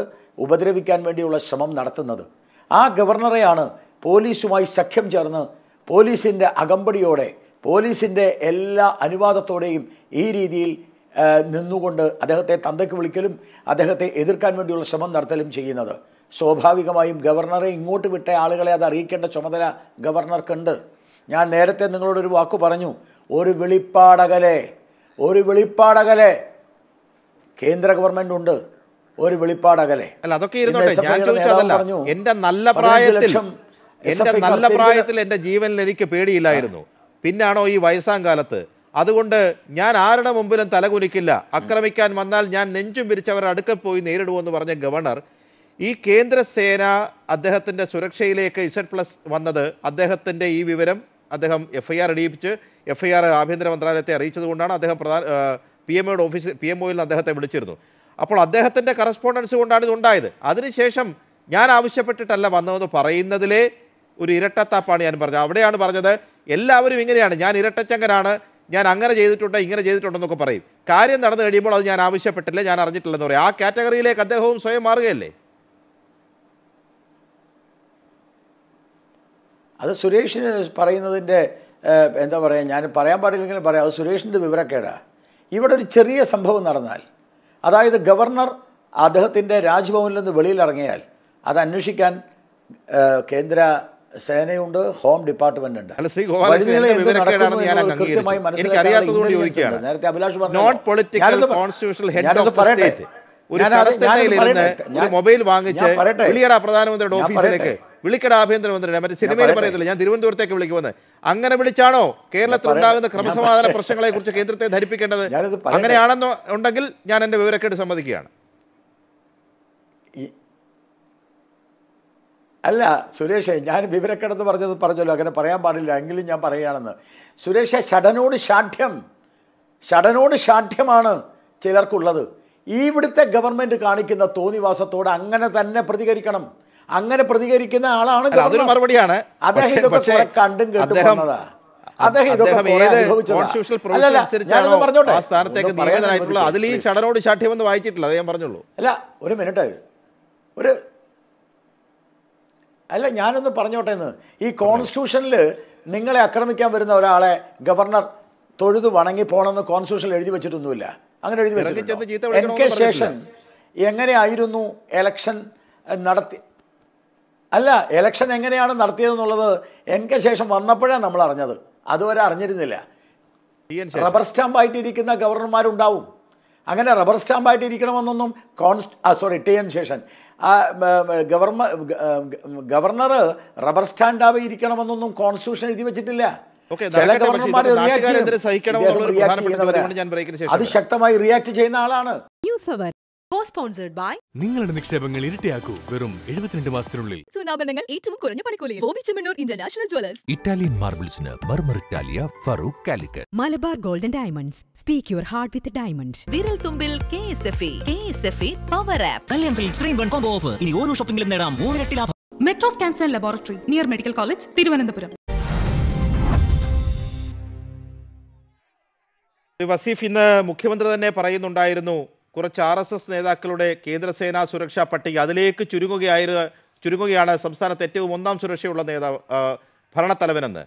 ഉപദ്രവിക്കാൻ വേണ്ടിയുള്ള ശ്രമം നടത്തുന്നത്. ആ ഗവർണറെയാണ് പോലീസുമായി സഖ്യം ചേർന്ന് പോലീസിന്റെ അകമ്പടിയോടെ പോലീസിന്റെ എല്ലാ അനുവാദത്തോടെയും ഈ രീതിയിൽ നിന്നുകൊണ്ട് അദ്ദേഹത്തെ തന്തയ്ക്ക് വിളിക്കലും അദ്ദേഹത്തെ എതിർക്കാൻ വേണ്ടിയുള്ള ശ്രമം നടത്തലും ചെയ്യുന്നത്. സ്വാഭാവികമായും ഗവർണറെ ഇങ്ങോട്ട് വിട്ട ആളുകളെ അത് അറിയിക്കേണ്ട ചുമതല ഗവർണർക്കുണ്ട്. ഞാൻ നേരത്തെ നിങ്ങളോടൊരു വാക്ക് പറഞ്ഞു. ഒരു വെളിപ്പാടകലെ ഒരു വെളിപ്പാടകലെ. കേന്ദ്ര ഗവൺമെന്റ് ഉണ്ട് ഒരു വെളിപ്പാടകലെ. അല്ല അതൊക്കെ ഇരുന്നോട്ടെ. ഞാൻ ചോദിച്ചതല്ല. എന്റെ നല്ല പ്രായത്തിൽ എന്റെ നല്ല പ്രായത്തിൽ എന്റെ ജീവനിൽ എനിക്ക് പേടിയില്ലായിരുന്നു. പിന്നാണോ ഈ വയസ്സാം കാലത്ത്? അതുകൊണ്ട് ഞാൻ ആരുടെ മുമ്പിലും തലകുനിക്കില്ല. ആക്രമിക്കാൻ വന്നാൽ ഞാൻ നെഞ്ചും പിരിച്ചവരെ അടുക്കൽ പോയി നേരിടുമെന്ന് പറഞ്ഞ ഗവർണർ ഈ കേന്ദ്ര സേന അദ്ദേഹത്തിന്റെ സുരക്ഷയിലേക്ക് ഇസഡ് പ്ലസ് വന്നത് അദ്ദേഹത്തിന്റെ ഈ വിവരം അദ്ദേഹം എഫ് ഐ ആർ ഇടിയിപ്പിച്ച് എഫ് ഐ ആർ ആഭ്യന്തര മന്ത്രാലയത്തെ അറിയിച്ചതുകൊണ്ടാണ് അദ്ദേഹം പ്രധാന പി എം ഒയുടെ ഓഫീസ് പി എം ഒയിൽ നിന്ന് അദ്ദേഹത്തെ വിളിച്ചിരുന്നു. അപ്പോൾ അദ്ദേഹത്തിന്റെ കറസ്പോണ്ടൻസ് കൊണ്ടാണ് ഇത് ഉണ്ടായത്. അതിനുശേഷം ഞാൻ ആവശ്യപ്പെട്ടിട്ടല്ല വന്നതെന്ന് പറയുന്നതിലെ ഒരു ഇരട്ടത്താപ്പാണ് ഞാൻ പറഞ്ഞത്. അവിടെയാണ് പറഞ്ഞത് എല്ലാവരും ഇങ്ങനെയാണ് ഞാൻ ഇരട്ടച്ചങ്കനാണ് ഞാൻ അങ്ങനെ ചെയ്തിട്ടുണ്ട് ഇങ്ങനെ ചെയ്തിട്ടുണ്ടെന്നൊക്കെ പറയും. കാര്യം നടന്നു കഴിയുമ്പോൾ അത് ഞാൻ ആവശ്യപ്പെട്ടില്ല ഞാൻ അറിഞ്ഞിട്ടില്ലെന്ന് പറയും. ആ കാറ്റഗറിയിലേക്ക് അദ്ദേഹവും സ്വയം മാറുകയല്ലേ? അത് സുരേഷിന് പറയുന്നതിന്റെ എന്താ പറയുക ഞാൻ പറയാൻ പാടില്ലെങ്കിലും പറയാം അത് സുരേഷിന്റെ വിവരക്കേടാ. ഇവിടെ ഒരു ചെറിയ സംഭവം നടന്നാൽ അതായത് ഗവർണർ അദ്ദേഹത്തിന്റെ രാജ്ഭവനിൽ നിന്ന് വെളിയിലിറങ്ങിയാൽ അത് അന്വേഷിക്കാൻ കേന്ദ്ര സേനയുണ്ട് ഹോം ഡിപ്പാർട്ട്മെന്റ് ഉണ്ട്. അല്ല ശ്രീ കൃത്യമായി നേരത്തെ അഭിലാഷ് പറഞ്ഞു പറയട്ടെ. ഒരു മൊബൈൽ വാങ്ങിച്ച് വിളിയടാ പ്രധാനമന്ത്രിയുടെ ഓഫീസിലേക്ക്. പറയട്ടെ. വിളിക്കട ആഭ്യന്തരമന്ത്രിയുടെ. മറ്റേ സിനിമയിൽ പറയട്ടെ. പറയത്തില്ല? ഞാൻ തിരുവനന്തപുരത്തേക്ക് വിളിക്കുമെന്ന്. അങ്ങനെ വിളിച്ചാണോ? കേരളത്തിൽ ഉണ്ടാകുന്ന ക്രമസമാധാന. പ്രശ്നങ്ങളെ കുറിച്ച് കേന്ദ്രത്തെ ധരിപ്പിക്കേണ്ടത് അങ്ങനെയാണെന്നോ ഉണ്ടെങ്കിൽ ഞാൻ എന്റെ വിവരക്കേട് സമ്മതിക്കുകയാണ്. അല്ല സുരേഷേ ഞാൻ വിവരക്കെടുത്ത് പറഞ്ഞത് പറഞ്ഞല്ലോ അങ്ങനെ പറയാൻ പാടില്ല എങ്കിലും ഞാൻ പറയുകയാണെന്ന്. സുരേഷ് ഷടനോട് ഷാഠ്യം ഷടനോട് ഷാഠ്യമാണ് ചിലർക്കുള്ളത്. ഈ ഇവിടുത്തെ ഗവൺമെന്റ് കാണിക്കുന്ന തോന്നിവാസത്തോട് അങ്ങനെ തന്നെ പ്രതികരിക്കണം. അങ്ങനെ പ്രതികരിക്കുന്ന ആളാണ് അതൊരു. മറുപടിയാണ്. അദ്ദേഹം ഇതൊക്കെ കണ്ടും കേട്ടും വന്നതാ. അതിൽ ഈ ഷടനോട് ചടനോട് ശാഠ്യമെന്ന് വായിച്ചിട്ടില്ല അത് ഞാൻ പറഞ്ഞുള്ളൂ. അല്ല ഒരു മിനിറ്റ്. ഒരു അല്ല ഞാനൊന്ന് പറഞ്ഞോട്ടെ എന്ന്. ഈ കോൺസ്റ്റിറ്റ്യൂഷനിൽ നിങ്ങളെ ആക്രമിക്കാൻ വരുന്ന ഒരാളെ ഗവർണർ തൊഴുതു വണങ്ങി പോകണമെന്ന് കോൺസ്റ്റിറ്റ്യൂഷനിൽ എഴുതി വെച്ചിട്ടൊന്നുമില്ല. അങ്ങനെ എഴുതി വെച്ചിട്ടുണ്ട്? എൻ കെ ശേഷൻ എങ്ങനെയായിരുന്നു എലക്ഷൻ നടത്തി? അല്ല എലക്ഷൻ എങ്ങനെയാണ് നടത്തിയതെന്നുള്ളത് എൻ കെ ശേഷം വന്നപ്പോഴാണ് നമ്മൾ അറിഞ്ഞത്. അതുവരെ അറിഞ്ഞിരുന്നില്ല. റബ്ബർ സ്റ്റാമ്പായിട്ടിരിക്കുന്ന ഗവർണർമാരുണ്ടാവും. അങ്ങനെ റബ്ബർ സ്റ്റാമ്പായിട്ടിരിക്കണമെന്നൊന്നും കോൺസ്റ്റ് സോറി ടി എൻ ശേഷൻ. ആ ഗവർണർ ഗവർണർ റബ്ബർ സ്റ്റാൻഡായി ഇരിക്കണമെന്നൊന്നും കോൺസ്റ്റിറ്റ്യൂഷൻ എഴുതി വെച്ചിട്ടില്ല. അത് ശക്തമായി റിയാക്ട് ചെയ്യുന്ന ആളാണ്. അവർ co-sponsored നിങ്ങളുടെ നിക്ഷേപങ്ങൾ ഇരട്ടിയാക്കൂ. വെറും എഴുപത്തിരണ്ട് മാസത്തിനുള്ളിൽ. സുനാഭരണങ്ങൾ ഏറ്റവും കുറഞ്ഞ പണിക്കൂലിയിൽ. Bobby Chemmanur international jewellers. Italian മാർബിൾസിന് Marmar Italia Farooq Calicut Malabar golden diamonds speak your heart with diamond വിരൽ തുമ്പിൽ K S F K S F power app Kalyan stream one combo offer ഇനി ഓരോ ഷോപ്പിംഗിലും നേടാം മൂന്നിരട്ടി ലാഭം. Metros സ്കാൻസർ laboratory near medical college Thiruvananthapuram Vaseef ഇന്ന് മുഖ്യമന്ത്രി തന്നെ പറയുന്നുണ്ടായിരുന്നു കുറച്ച് ആർ എസ് എസ് നേതാക്കളുടെ കേന്ദ്രസേനാ സുരക്ഷാ പട്ടിക അതിലേക്ക് ചുരുങ്ങുകയായിരുന്നു ചുരുങ്ങുകയാണ് സംസ്ഥാനത്ത് ഏറ്റവും ഒന്നാം സുരക്ഷയുള്ള നേതാവ് ഭരണത്തലവനെന്ന്.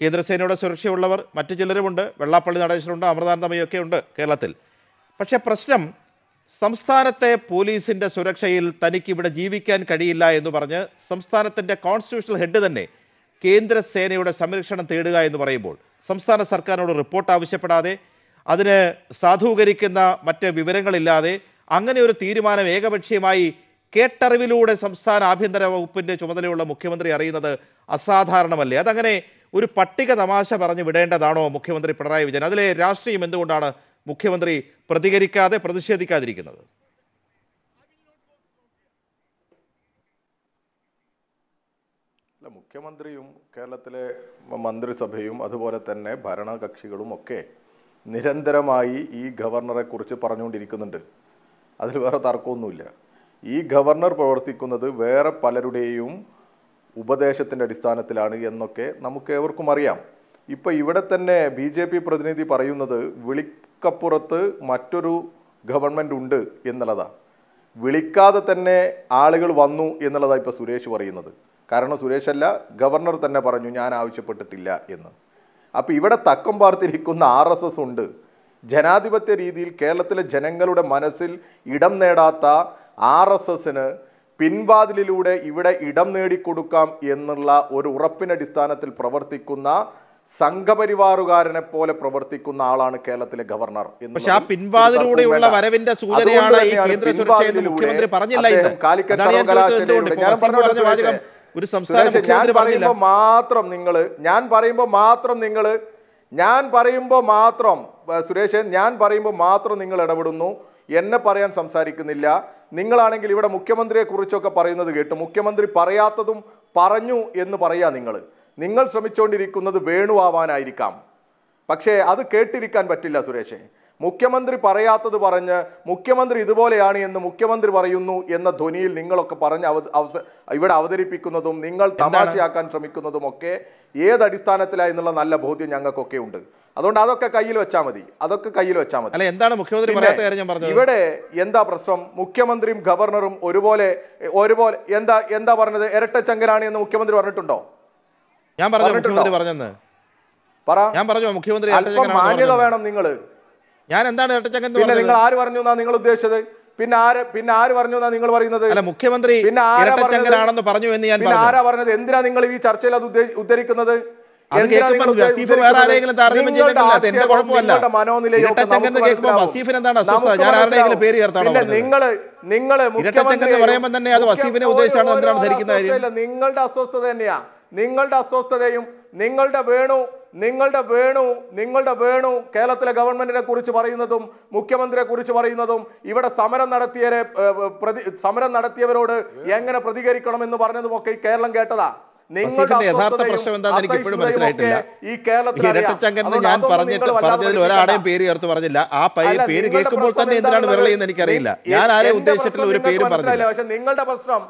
കേന്ദ്രസേനയുടെ സുരക്ഷയുള്ളവർ മറ്റു ചിലരുമുണ്ട്. വെള്ളാപ്പള്ളി നടേശനുണ്ട് അമൃതാനന്ദമയൊക്കെ ഉണ്ട് കേരളത്തിൽ. പക്ഷെ പ്രശ്നം സംസ്ഥാനത്തെ പോലീസിന്റെ സുരക്ഷയിൽ തനിക്ക് ഇവിടെ ജീവിക്കാൻ കഴിയില്ല എന്ന് പറഞ്ഞ് സംസ്ഥാനത്തിന്റെ കോൺസ്റ്റിറ്റ്യൂഷണൽ ഹെഡ് തന്നെ കേന്ദ്രസേനയുടെ സംരക്ഷണം തേടുക എന്ന് പറയുമ്പോൾ സംസ്ഥാന സർക്കാരിനോട് റിപ്പോർട്ട് ആവശ്യപ്പെടാതെ അതിന് സാധൂകരിക്കുന്ന മറ്റ് വിവരങ്ങളില്ലാതെ അങ്ങനെ ഒരു തീരുമാനം ഏകപക്ഷീയമായി കേട്ടറിവിലൂടെ സംസ്ഥാന ആഭ്യന്തര വകുപ്പിന്റെ ചുമതലയുള്ള മുഖ്യമന്ത്രി അറിയുന്നത് അസാധാരണമല്ലേ? അതങ്ങനെ ഒരു പട്ടിക തമാശ പറഞ്ഞു വിടേണ്ടതാണോ മുഖ്യമന്ത്രി പിണറായി വിജയൻ? അതിലെ രാഷ്ട്രീയം എന്തുകൊണ്ടാണ് മുഖ്യമന്ത്രി പ്രതികരിക്കാതെ പ്രതിഷേധിക്കാതിരിക്കുന്നത്? മുഖ്യമന്ത്രിയും കേരളത്തിലെ മന്ത്രിസഭയും അതുപോലെ തന്നെ ഭരണകക്ഷികളും ഒക്കെ നിരന്തരമായി ഈ ഗവർണറെ കുറിച്ച് പറഞ്ഞുകൊണ്ടിരിക്കുന്നുണ്ട്. അതിൽ വേറെ തർക്കമൊന്നുമില്ല. ഈ ഗവർണർ പ്രവർത്തിക്കുന്നത് വേറെ പലരുടെയും ഉപദേശത്തിന്റെ അടിസ്ഥാനത്തിലാണ് എന്നൊക്കെ നമുക്ക് ഏവർക്കും അറിയാം. ഇപ്പോൾ ഇവിടെ തന്നെ ബി ജെ പി പ്രതിനിധി പറയുന്നത് വിളിക്കപ്പുറത്ത് മറ്റൊരു ഗവൺമെന്റ് ഉണ്ട് എന്നുള്ളതാണ് വിളിക്കാതെ തന്നെ ആളുകൾ വന്നു എന്നുള്ളതാണ് ഇപ്പോൾ സുരേഷ് പറയുന്നത്. കാരണം സുരേഷ് അല്ല ഗവർണർ തന്നെ പറഞ്ഞു ഞാൻ ആവശ്യപ്പെട്ടിട്ടില്ല എന്ന്. അപ്പോൾ ഇവിടെ തക്കം പാർത്തിരിക്കുന്ന ആർ എസ് എസ് ഉണ്ട്. ജനാധിപത്യ രീതിയിൽ കേരളത്തിലെ ജനങ്ങളുടെ മനസ്സിൽ ഇടം നേടാത്ത ആർ എസ് എസിന് പിൻവാതിലിലൂടെ ഇവിടെ ഇടം നേടിക്കൊടുക്കാം എന്നുള്ള ഒരു ഉറപ്പിനടിസ്ഥാനത്തിൽ പ്രവർത്തിക്കുന്ന സംഘപരിവാറുകാരനെ പോലെ പ്രവർത്തിക്കുന്ന ആളാണ് കേരളത്തിലെ ഗവർണർ പക്ഷെ ആ പിൻവാതിലൂടെയുള്ള വരവിന്റെ സൂചനയാണ് ഈ കേന്ദ്ര സുരക്ഷ മുഖ്യമന്ത്രി പറഞ്ഞില്ല കാലിക്കറ്റ് സർവകലാശാലയുടെ ഒരു സംസ്ഥാന മാത്രം നിങ്ങൾ ഞാൻ പറയുമ്പോൾ മാത്രം നിങ്ങൾ ഞാൻ പറയുമ്പോൾ മാത്രം സുരേഷൻ സുരേഷ് ഞാൻ പറയുമ്പോൾ മാത്രം നിങ്ങൾ ഇടപെടുന്നു. എന്നെ പറയാൻ സംസാരിക്കുന്നില്ല. നിങ്ങളാണെങ്കിൽ ഇവിടെ മുഖ്യമന്ത്രിയെ കുറിച്ചൊക്കെ പറയുന്നത് കേട്ടു. മുഖ്യമന്ത്രി പറയാത്തതും പറഞ്ഞു എന്ന് പറയാ നിങ്ങൾ നിങ്ങൾ ശ്രമിച്ചുകൊണ്ടിരിക്കുന്നത് വേണുവാവാനായിരിക്കാം. പക്ഷേ അത് കേട്ടിരിക്കാൻ പറ്റില്ല സുരേഷേ. മുഖ്യമന്ത്രി പറയാത്തത് പറഞ്ഞ് മുഖ്യമന്ത്രി ഇതുപോലെയാണ് എന്ന് മുഖ്യമന്ത്രി പറയുന്നു എന്ന ധ്വനിയിൽ നിങ്ങളൊക്കെ പറഞ്ഞ് ഇവിടെ അവതരിപ്പിക്കുന്നതും നിങ്ങൾ തമാശയാക്കാൻ ശ്രമിക്കുന്നതും ഒക്കെ ഏത് അടിസ്ഥാനത്തിലായി എന്നുള്ള നല്ല ബോധ്യം ഞങ്ങൾക്കൊക്കെ ഉണ്ട്. അതുകൊണ്ട് അതൊക്കെ കയ്യിൽ വെച്ചാൽ മതി. അതൊക്കെ കയ്യിൽ വെച്ചാൽ മതി. അല്ല എന്താണ് മുഖ്യമന്ത്രി പറയാത്ത കാര്യം ഞാൻ പറഞ്ഞത്? ഇവിടെ എന്താ പ്രശ്നം? മുഖ്യമന്ത്രിയും ഗവർണറും ഒരുപോലെ ഒരുപോലെ എന്താ എന്താ പറഞ്ഞത്? ഇരട്ടച്ചങ്കരാണ് എന്ന് മുഖ്യമന്ത്രി പറഞ്ഞിട്ടുണ്ടോ? ഞാൻ പറഞ്ഞു? മുഖ്യമന്ത്രി പറഞ്ഞെന്ന്? പറ. ഞാൻ പറഞ്ഞു മുഖ്യമന്ത്രി മാന്യത വേണം നിങ്ങൾ ഞാൻ എന്താണ് ഇരട്ടച്ചങ്കൻ എന്ന് പിന്നെ നിങ്ങൾ ആര് പറഞ്ഞു എന്നാ നിങ്ങൾ ഉദ്ദേശിച്ചത്? പിന്നെ ആര് പിന്നെ ആര് പറഞ്ഞു എന്നാ നിങ്ങൾ പറയുന്നത്? അല്ല മുഖ്യമന്ത്രി പിന്നെ ആരാ ഇരട്ടച്ചങ്കനാണെന്ന് പറഞ്ഞു എന്ന് ഞാൻ പിന്നെ ആരാ പറഞ്ഞത്? എന്തിനാ നിങ്ങൾ ഈ ചർച്ചയിൽ അത് ഉദ്ധരിക്കുന്നത്? നിങ്ങൾ നിങ്ങൾ? നിങ്ങളുടെ അസ്വസ്ഥത തന്നെയാ. നിങ്ങളുടെ അസ്വസ്ഥതയും നിങ്ങളുടെ വേണു നിങ്ങളുടെ വേണു നിങ്ങളുടെ വേണു കേരളത്തിലെ ഗവൺമെന്റിനെ കുറിച്ച് പറയുന്നതും മുഖ്യമന്ത്രിയെ കുറിച്ച് പറയുന്നതും ഇവിടെ സമരം നടത്തിയവരെ പ്രതി സമരം നടത്തിയവരോട് എങ്ങനെ പ്രതികരിക്കണം എന്ന് പറഞ്ഞതും ഒക്കെ ഈ കേരളം കേട്ടതാ. നിങ്ങളുടെ യഥാർത്ഥ പ്രശ്നം എന്താണെന്ന് എനിക്ക് ഇപ്പോഴും മനസ്സിലായിട്ടില്ല. ഈ ഇരട്ടച്ചങ്കൻ ഞാൻ പറഞ്ഞിട്ട് പറഞ്ഞതിൽ. ഒരാടെയും പേര് ചേർത്ത് പറഞ്ഞില്ല. ആ പേര് കേൾക്കുമ്പോൾ തന്നെ എന്തിനാണ് വിരളയെന്ന് എനിക്കറിയില്ല. ഞാൻ ആരെ ഉദ്ദേശിച്ചിട്ടുള്ള ഒരു പേര് പറഞ്ഞില്ല. പക്ഷെ നിങ്ങളുടെ പ്രശ്നം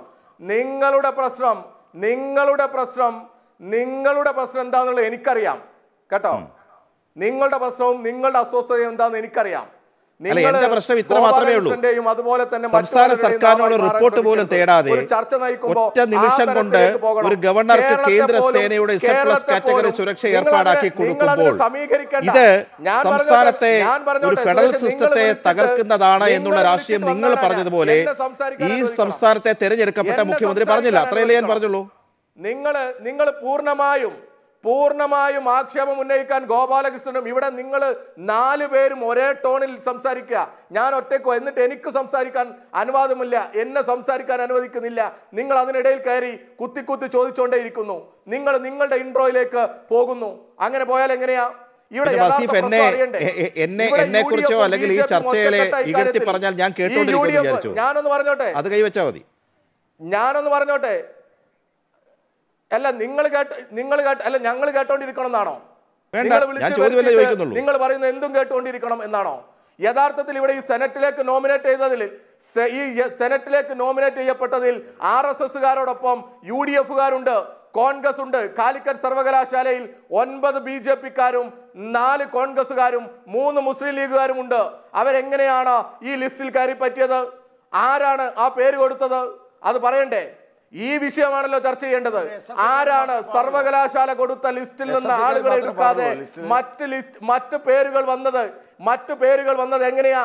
നിങ്ങളുടെ പ്രശ്നം നിങ്ങളുടെ പ്രശ്നം നിങ്ങളുടെ പ്രശ്നം എന്താണെന്നുള്ളത് എനിക്കറിയാം. കേട്ടോ? നിങ്ങളുടെ പ്രശ്നവും നിങ്ങളുടെ അസ്വസ്ഥതയും എന്താണെന്ന് എനിക്കറിയാം. എന്റെ പ്രശ്നം ഇത്ര മാത്രമേ ഉള്ളൂ. അതുപോലെ തന്നെ സംസ്ഥാന സർക്കാരിനോട് റിപ്പോർട്ട് പോലും തേടാതെ ഒറ്റ നിമിഷം കൊണ്ട് ഒരു ഗവർണർക്ക് കേന്ദ്ര സേനയുടെ പ്ലസ് കാറ്റഗറി സുരക്ഷ ഏർപ്പാടാക്കി കൊടുക്കുമ്പോൾ ഇത് സംസ്ഥാനത്തെ ഒരു ഫെഡറൽ സിസ്റ്റത്തെ തകർക്കുന്നതാണ് എന്നുള്ള രാഷ്ട്രീയം നിങ്ങൾ പറഞ്ഞതുപോലെ ഈ. സംസ്ഥാനത്തെ തെരഞ്ഞെടുക്കപ്പെട്ട മുഖ്യമന്ത്രി പറഞ്ഞില്ല. അത്രയല്ലേ ഞാൻ. പറഞ്ഞുള്ളൂ? നിങ്ങൾ നിങ്ങൾ പൂർണമായും പൂർണമായും ആക്ഷേപം ഉന്നയിക്കാൻ ഗോപാലകൃഷ്ണനും ഇവിടെ നിങ്ങൾ നാല് പേരും ഒരേ ടോണിൽ സംസാരിക്കുക. ഞാൻ ഒറ്റയ്ക്കോ എന്നിട്ട് എനിക്ക് സംസാരിക്കാൻ അനുവാദമില്ല എന്നെ സംസാരിക്കാൻ അനുവദിക്കുന്നില്ല. നിങ്ങൾ അതിനിടയിൽ കയറി കുത്തി കുത്തി ചോദിച്ചുകൊണ്ടേയിരിക്കുന്നു നിങ്ങൾ നിങ്ങളുടെ ഇൻട്രോയിലേക്ക് പോകുന്നു. അങ്ങനെ പോയാൽ എങ്ങനെയാ? ഇവിടെ എന്നെ എന്നെ എന്നെ കുറിച്ചോ അല്ലെങ്കിൽ ഈ ചർച്ചയിലെ ഇകഴ്ത്തി പറഞ്ഞാൽ ഞാൻ ഞാനൊന്ന് പറഞ്ഞോട്ടെ? അത് കൈവച്ചാൽ മതി. ഞാനൊന്ന് പറഞ്ഞോട്ടെ? അല്ല നിങ്ങൾ കേട്ട് നിങ്ങൾ കേട്ട് അല്ല ഞങ്ങൾ കേട്ടോണ്ടിരിക്കണം എന്നാണോ വേണ്ട, നിങ്ങൾ പറയുന്നത് എന്തും കേട്ടുകൊണ്ടിരിക്കണം എന്നാണോ? യഥാർത്ഥത്തിൽ ഇവിടെ ഈ സെനറ്റിലേക്ക് നോമിനേറ്റ് ചെയ്തതിൽ ഈ സെനറ്റിലേക്ക് നോമിനേറ്റ് ചെയ്യപ്പെട്ടതിൽ ആർ എസ് എസുകാരോടൊപ്പം യു ഡി എഫുകാരുണ്ട് കോൺഗ്രസ് ഉണ്ട് കാലിക്കറ്റ് സർവകലാശാലയിൽ ഒൻപത് ബി ജെ പിക്കാരും നാല് കോൺഗ്രസുകാരും മൂന്ന് മുസ്ലിം ലീഗുകാരും ഉണ്ട് അവരെങ്ങനെയാണ് ഈ ലിസ്റ്റിൽ കയറി പറ്റിയത് ആരാണ് ആ പേര് കൊടുത്തത്? അത് പറയണ്ടേ? ഈ വിഷയമാണല്ലോ ചർച്ച ചെയ്യേണ്ടത്. ആരാണ് സർവകലാശാല കൊടുത്ത ലിസ്റ്റിൽ നിന്ന് ആളുകളെ ആളുകൾ എടുക്കാതെ മറ്റ് ലിസ്റ്റ് മറ്റ് പേരുകൾ വന്നത് മറ്റ് പേരുകൾ വന്നത് എങ്ങനെയാ?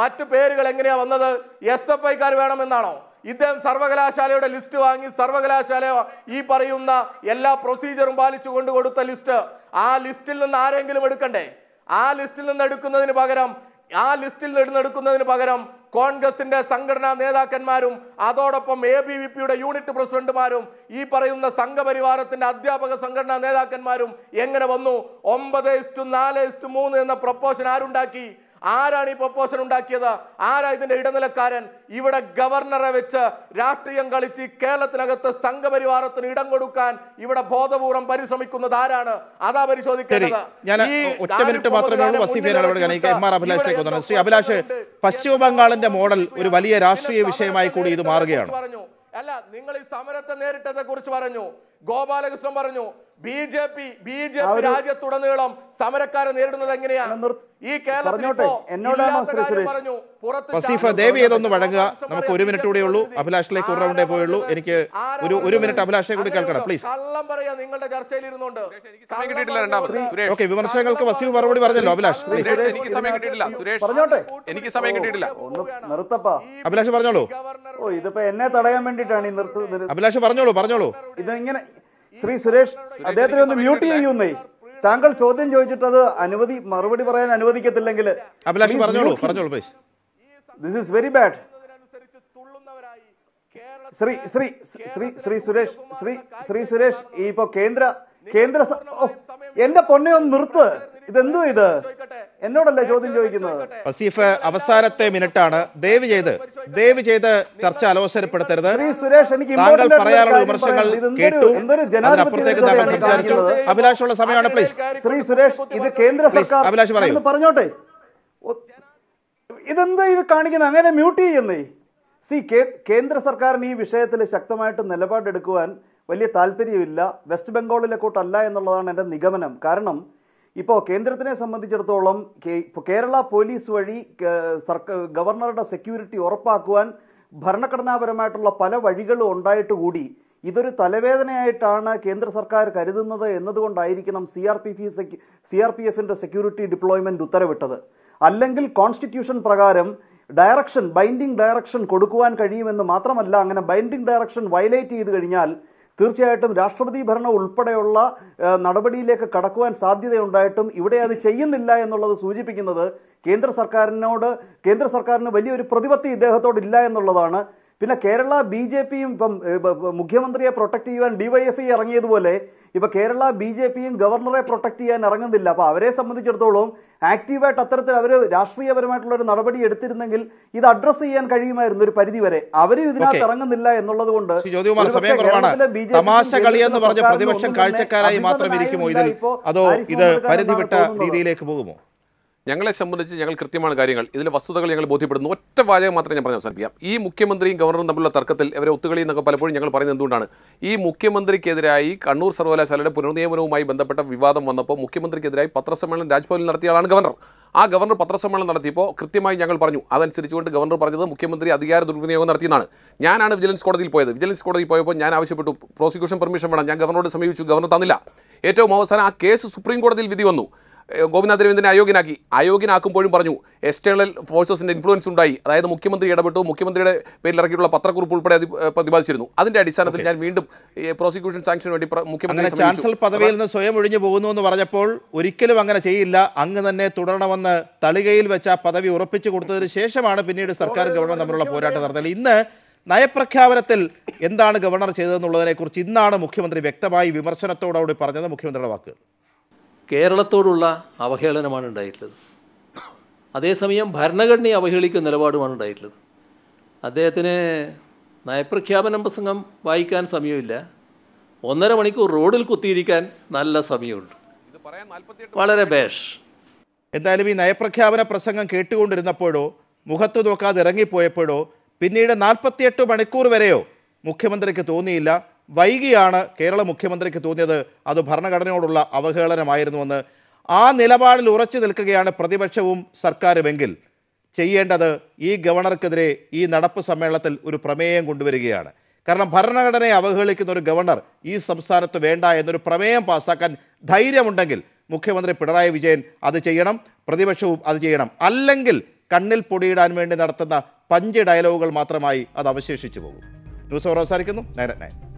മറ്റ് പേരുകൾ എങ്ങനെയാ വന്നത്? എസ് എഫ് ഐക്കാർ വേണമെന്നാണോ? ഇദ്ദേഹം സർവകലാശാലയുടെ ലിസ്റ്റ് വാങ്ങി സർവകലാശാല ഈ പറയുന്ന എല്ലാ പ്രൊസീജിയറും പാലിച്ചു കൊണ്ട് കൊടുത്ത ലിസ്റ്റ്. ആ ലിസ്റ്റിൽ നിന്ന് ആരെങ്കിലും എടുക്കണ്ടേ? ആ ലിസ്റ്റിൽ നിന്ന് എടുക്കുന്നതിന് പകരം ആ ലിസ്റ്റിൽ നിന്നെടുക്കുന്നതിന് പകരം കോൺഗ്രസിന്റെ സംഘടനാ നേതാക്കന്മാരും അതോടൊപ്പം എ ബി വി പിയുടെ യൂണിറ്റ് പ്രസിഡന്റുമാരും ഈ പറയുന്ന സംഘപരിവാരത്തിന്റെ അധ്യാപക സംഘടനാ നേതാക്കന്മാരും എങ്ങനെ വന്നു? ഒമ്പത് ഇസ്റ്റു നാല് ഇസ്റ്റു മൂന്ന് എന്ന പ്രപ്പോഷൻ ആരുണ്ടാക്കി? ആരാണ് ഈ പ്രപ്പോസൽ ഉണ്ടാക്കിയത്? ആരാ ഇതിന്റെ ഇടനിലക്കാരൻ? ഇവിടെ ഗവർണറെ വെച്ച് രാഷ്ട്രീയം കളിച്ച് കേരളത്തിനകത്ത് സംഘപരിവാരത്തിന് ഇടം കൊടുക്കാൻ ഇവിടെ ബോധപൂർവം പരിശ്രമിക്കുന്നത് ആരാണ്? അതാ പരിശോധിക്കേണ്ടത്. ഞാൻ ഒറ്റ മിനിറ്റ് മാത്രമേ അഭിലാഷിലേക്ക് ശ്രീ അഭിലാഷ് പശ്ചിമ ബംഗാളിന്റെ മോഡൽ ഒരു വലിയ രാഷ്ട്രീയ വിഷയമായി കൂടി ഇത് മാറുകയാണ്. പറഞ്ഞു? അല്ല നിങ്ങൾ ഈ സമരത്തെ നേരിട്ടതെ കുറിച്ച് പറഞ്ഞു? ഗോപാലകൃഷ്ണൻ പറഞ്ഞു B J P B J P രാജ്യത്തുടനീളം സമരക്കാരെ നേരിടുന്നത് എങ്ങനെയാണ് ഈ കേരളത്തിൽ ദേവി. ഏതൊന്ന് വഴങ്ങുക? നമുക്ക് ഒരു മിനിറ്റ് കൂടെ ഉള്ളൂ. അഭിലാഷിലേക്ക് ഒരു റൗണ്ടേ പോയുള്ളൂ. എനിക്ക് ഒരു ഒരു മിനിറ്റ് അഭിലാഷെ കൂടി കേൾക്കണം പ്ലീസ്. കള്ളം പറയാ നിങ്ങളുടെ ചർച്ചയിൽ ഇരുന്നുണ്ട് സമയം കിട്ടിയിട്ടില്ല രണ്ടാമത്. സുരേഷ് ഓക്കെ വിമർശനങ്ങൾക്ക് വസീഫ് മറുപടി പറഞ്ഞല്ലോ അഭിലാഷ്. പ്ലീസ് എനിക്ക് സമയം കിട്ടിയിട്ടില്ല. സുരേഷ് പറഞ്ഞോട്ടെ. എനിക്ക് സമയം കിട്ടിയിട്ടില്ല. ഒന്ന് നിർത്തപ്പാ. അഭിലാഷ് പറഞ്ഞോളൂ. ഓ ഇതിപ്പോ എന്നെ തടയാൻ വേണ്ടിയിട്ടാണ് ഈ നിർത്തുന്നത് അഭിലാഷ് പറഞ്ഞോളൂ പറഞ്ഞോളൂ. ഇതിങ്ങനെ ശ്രീ സുരേഷ് അദ്ദേഹത്തിനെ ഒന്ന് മ്യൂട്ട് ചെയ്യുന്നേ. താങ്കൾ ചോദ്യം ചോദിച്ചിട്ട് അത് അനുമതി മറുപടി പറയാൻ അനുവദിക്കത്തില്ലെങ്കിൽ this is very bad Shri Shri Shri Shri Suresh Shri Shri Suresh ഈ ഇപ്പൊ കേന്ദ്ര കേന്ദ്ര എന്റെ പൊന്നെ ഒന്ന് നിർത്ത്. ഇതെന്തോ ഇത്? എന്നോടല്ലേ ചോദ്യം ചോദിക്കുന്നത്? വസീഫ് അവസാനത്തെ മിനിറ്റാണ്. ദയവ് ചെയ്ത് ദയവ് ചെയ്ത് ചർച്ച അലോസരപ്പെടുത്തരുത്. ശ്രീ സുരേഷ് എനിക്ക് താങ്കൾ പറയാനുള്ള വിമർശങ്ങൾ കേട്ടു. അതിനപ്പുറത്തേക്ക് താങ്കൾ സംസാരിച്ചു. അഭിലാഷുള്ള സമയമാണ് പ്ലീസ് ശ്രീ സുരേഷ് ഇത് കേന്ദ്ര സർക്കാർ അഭിലാഷ് പറയൂ. പറഞ്ഞോട്ടെ? ഇതെന്താ ഇത് കാണിക്കുന്നത്? അങ്ങനെ മ്യൂട്ട് ചെയ്യുന്നേ? സി കേന്ദ്ര സർക്കാരിന് ഈ വിഷയത്തിൽ ശക്തമായിട്ട് നിലപാടെടുക്കുവാൻ വലിയ താല്പര്യമില്ല. വെസ്റ്റ് ബംഗാളിലെ കൂട്ടല്ല എന്നുള്ളതാണ് എന്റെ നിഗമനം. കാരണം ഇപ്പോൾ കേന്ദ്രത്തിനെ സംബന്ധിച്ചിടത്തോളം കേരള പോലീസ് വഴി സർക്കാർ ഗവർണറുടെ സെക്യൂരിറ്റി ഉറപ്പാക്കുവാൻ ഭരണഘടനാപരമായിട്ടുള്ള പല വഴികളും ഉണ്ടായിട്ട് കൂടി ഇതൊരു തലവേദനയായിട്ടാണ് കേന്ദ്ര സർക്കാർ കരുതുന്നത് എന്നതുകൊണ്ടായിരിക്കണം C R P C R P എഫിന്റെ സെക്യൂരിറ്റി ഡിപ്ലോയ്മെന്റ് ഉത്തരവിട്ടത്. അല്ലെങ്കിൽ കോൺസ്റ്റിറ്റ്യൂഷൻ പ്രകാരം ഡയറക്ഷൻ ബൈൻഡിംഗ് ഡയറക്ഷൻ കൊടുക്കുവാൻ കഴിയുമെന്ന് മാത്രമല്ല അങ്ങനെ ബൈൻഡിംഗ് ഡയറക്ഷൻ വയലേറ്റ് ചെയ്ത് കഴിഞ്ഞാൽ തീർച്ചയായിട്ടും രാഷ്ട്രപതി ഭരണം ഉൾപ്പെടെയുള്ള നടപടിയിലേക്ക് കടക്കുവാൻ സാധ്യതയുണ്ടായിട്ടും ഇവിടെ അത് ചെയ്യുന്നില്ല എന്നുള്ളത് സൂചിപ്പിക്കുന്നത് കേന്ദ്ര സർക്കാരിനോട് കേന്ദ്ര സർക്കാരിന് വലിയൊരു പ്രതിപത്തി ഇദ്ദേഹത്തോട് ഇല്ല എന്നുള്ളതാണ് പിന്നെ കേരള ബി ജെ പിയും ഇപ്പം മുഖ്യമന്ത്രിയെ പ്രൊട്ടക്ട് ചെയ്യാൻ ഡിവൈഎഫ്ഐ ഇറങ്ങിയതുപോലെ ഇപ്പൊ കേരള ബി ജെ പിയും ഗവർണറെ പ്രൊട്ടക്ട് ചെയ്യാൻ ഇറങ്ങുന്നില്ല. അപ്പൊ അവരെ സംബന്ധിച്ചിടത്തോളം ആക്റ്റീവായിട്ട് അത്തരത്തിൽ അവർ രാഷ്ട്രീയപരമായിട്ടുള്ള ഒരു നടപടി എടുത്തിരുന്നെങ്കിൽ ഇത് അഡ്രസ്സ് ചെയ്യാൻ കഴിയുമായിരുന്നു ഒരു പരിധി വരെ അവരും ഇതിനകത്ത് ഇറങ്ങുന്നില്ല എന്നുള്ളത് കൊണ്ട് തമാശ കളി എന്ന് പറഞ്ഞ പ്രതിപക്ഷം കാഴ്ചക്കാരായി മാത്രം ഇരിക്കുമോ ഇതിൽ? അതോ ഇത് പരിധി വിട്ട രീതിയിലേക്ക് പോകുമോ? ഞങ്ങളെ സംബന്ധിച്ച് ഞങ്ങൾ കൃത്യമാണ് കാര്യങ്ങൾ. ഇതിലെ വസ്തുതകൾ ഞങ്ങൾ ബോധ്യപ്പെടുന്നു. ഒറ്റ വാചകം മാത്രമേ ഞാൻ പറഞ്ഞ് അവസാനിപ്പിക്കാം ഈ മുഖ്യമന്ത്രിയും ഗവർണറും തമ്മിലുള്ള തർക്കത്തിൽ ഇവരെ ഒത്തുകളി എന്നൊക്കെ പലപ്പോഴും ഞങ്ങൾ പറയുന്നത് എന്തുകൊണ്ടാണ്? ഈ മുഖ്യമന്ത്രിക്കെതിരായി കണ്ണൂർ സർവകലാശാലയുടെ പുനർനിയമനവുമായി ബന്ധപ്പെട്ട വിവാദം വന്നപ്പോൾ മുഖ്യമന്ത്രിക്കെതിരായി പത്രസമ്മേളനം രാജ്ഭവനിൽ നടത്തിയ ആളാണ് ഗവർണർ. ആ ഗവർണർ പത്രസമ്മേളനം നടത്തിയപ്പോൾ കൃത്യമായി ഞങ്ങൾ പറഞ്ഞു. അതനുസരിച്ചുകൊണ്ട് ഗവർണർ പറഞ്ഞത് മുഖ്യമന്ത്രി അധികാര ദുർവിനിയോഗം നടത്തിയെന്നാണ്. ഞാനാണ് വിജിലൻസ് കോടതിയിൽ പോയത്. വിജിലൻസ് കോടതിയിൽ പോയപ്പോൾ ഞാൻ ആവശ്യപ്പെട്ടു. പ്രോസിക്യൂഷൻ പെർമിഷൻ വേണം. ഞാൻ ഗവർണറോട് സമീപിച്ചു. ഗവർണർ തന്നില്ല. ഏറ്റവും അവസാനം ആ കേസ് സുപ്രീം കോടതിയിൽ വിധി വന്നു. ഗോപിനാഥ് രവീന്ദ്രനെ അയോഗ്യനാക്കി അയോഗ്യനാക്കുമ്പോഴും പറഞ്ഞു എക്സ്റ്റേണൽ ഫോഴ്സസിന്റെ ഇൻഫ്ലുവൻസ് ഉണ്ടായി അതായത് മുഖ്യമന്ത്രി ഇടപെട്ടു മുഖ്യമന്ത്രിയുടെ പേരിൽ ഇറക്കിയിട്ടുള്ള പത്രക്കുറിപ്പ് ഉൾപ്പെടെ അത് പ്രതിപാദിച്ചിരുന്നു അതിന്റെ അടിസ്ഥാനത്തിൽ ഞാൻ വീണ്ടും പ്രോസിക്യൂഷൻ സാങ്ഷന് വേണ്ടി മുഖ്യമന്ത്രി ചാൻസലർ. പദവിയിൽ നിന്ന് സ്വയം ഒഴിഞ്ഞു പോകുന്നു എന്ന് പറഞ്ഞപ്പോൾ ഒരിക്കലും അങ്ങനെ ചെയ്യില്ല അങ്ങ് തന്നെ തുടരണമെന്ന് തളികയിൽ വെച്ച പദവി ഉറപ്പിച്ചു കൊടുത്തതിന് ശേഷമാണ് പിന്നീട് സർക്കാർ ഗവർണർ തമ്മിലുള്ള പോരാട്ടം നടത്തിയത് ഇന്ന് നയപ്രഖ്യാപനത്തിൽ എന്താണ് ഗവർണർ ചെയ്തതെന്നുള്ളതിനെക്കുറിച്ച് ഇന്നാണ് മുഖ്യമന്ത്രി വ്യക്തമായി വിമർശനത്തോടുകൂടി പറഞ്ഞത് മുഖ്യമന്ത്രിയുടെ വാക്കുകൾ കേരളത്തോടുള്ള അവഹേളനമാണ് ഉണ്ടായിട്ടുള്ളത്. അതേസമയം ഭരണഘടനയെ അവഹേളിക്കുന്ന നിലപാടുമാണ് ഉണ്ടായിട്ടുള്ളത്. അദ്ദേഹത്തിന് നയപ്രഖ്യാപന പ്രസംഗം വായിക്കാൻ സമയമില്ല. ഒന്നര മണിക്കൂർ റോഡിൽ കുത്തിയിരിക്കാൻ നല്ല സമയമുണ്ട്. വളരെ ബേഷ്. എന്തായാലും ഈ നയപ്രഖ്യാപന പ്രസംഗം കേട്ടുകൊണ്ടിരുന്നപ്പോഴോ മുഖത്ത് നോക്കാതെ ഇറങ്ങിപ്പോയപ്പോഴോ പിന്നീട് നാൽപ്പത്തിയെട്ട് മണിക്കൂർ വരെയോ മുഖ്യമന്ത്രിക്ക് തോന്നിയില്ല. വൈകിയാണ് കേരള മുഖ്യമന്ത്രിക്ക് തോന്നിയത് അത് ഭരണഘടനയോടുള്ള അവഹേളനമായിരുന്നുവെന്ന്. ആ നിലപാടിൽ ഉറച്ചു നിൽക്കുകയാണ് പ്രതിപക്ഷവും സർക്കാരുമെങ്കിൽ. ചെയ്യേണ്ടത് ഈ ഗവർണർക്കെതിരെ ഈ നടപ്പ് സമ്മേളനത്തിൽ ഒരു പ്രമേയം കൊണ്ടുവരികയാണ്. കാരണം ഭരണഘടനയെ അവഹേളിക്കുന്ന ഒരു ഗവർണർ ഈ സംസ്ഥാനത്ത് വേണ്ട എന്നൊരു പ്രമേയം പാസ്സാക്കാൻ ധൈര്യമുണ്ടെങ്കിൽ മുഖ്യമന്ത്രി പിണറായി വിജയൻ അത് ചെയ്യണം പ്രതിപക്ഷവും അത് ചെയ്യണം. അല്ലെങ്കിൽ കണ്ണിൽ പൊടിയിടാൻ വേണ്ടി നടത്തുന്ന പഞ്ച് ഡയലോഗുകൾ മാത്രമായി അത് അവശേഷിച്ചു പോകും. ന്യൂസ് അവസാനിക്കുന്നു. Nine nine.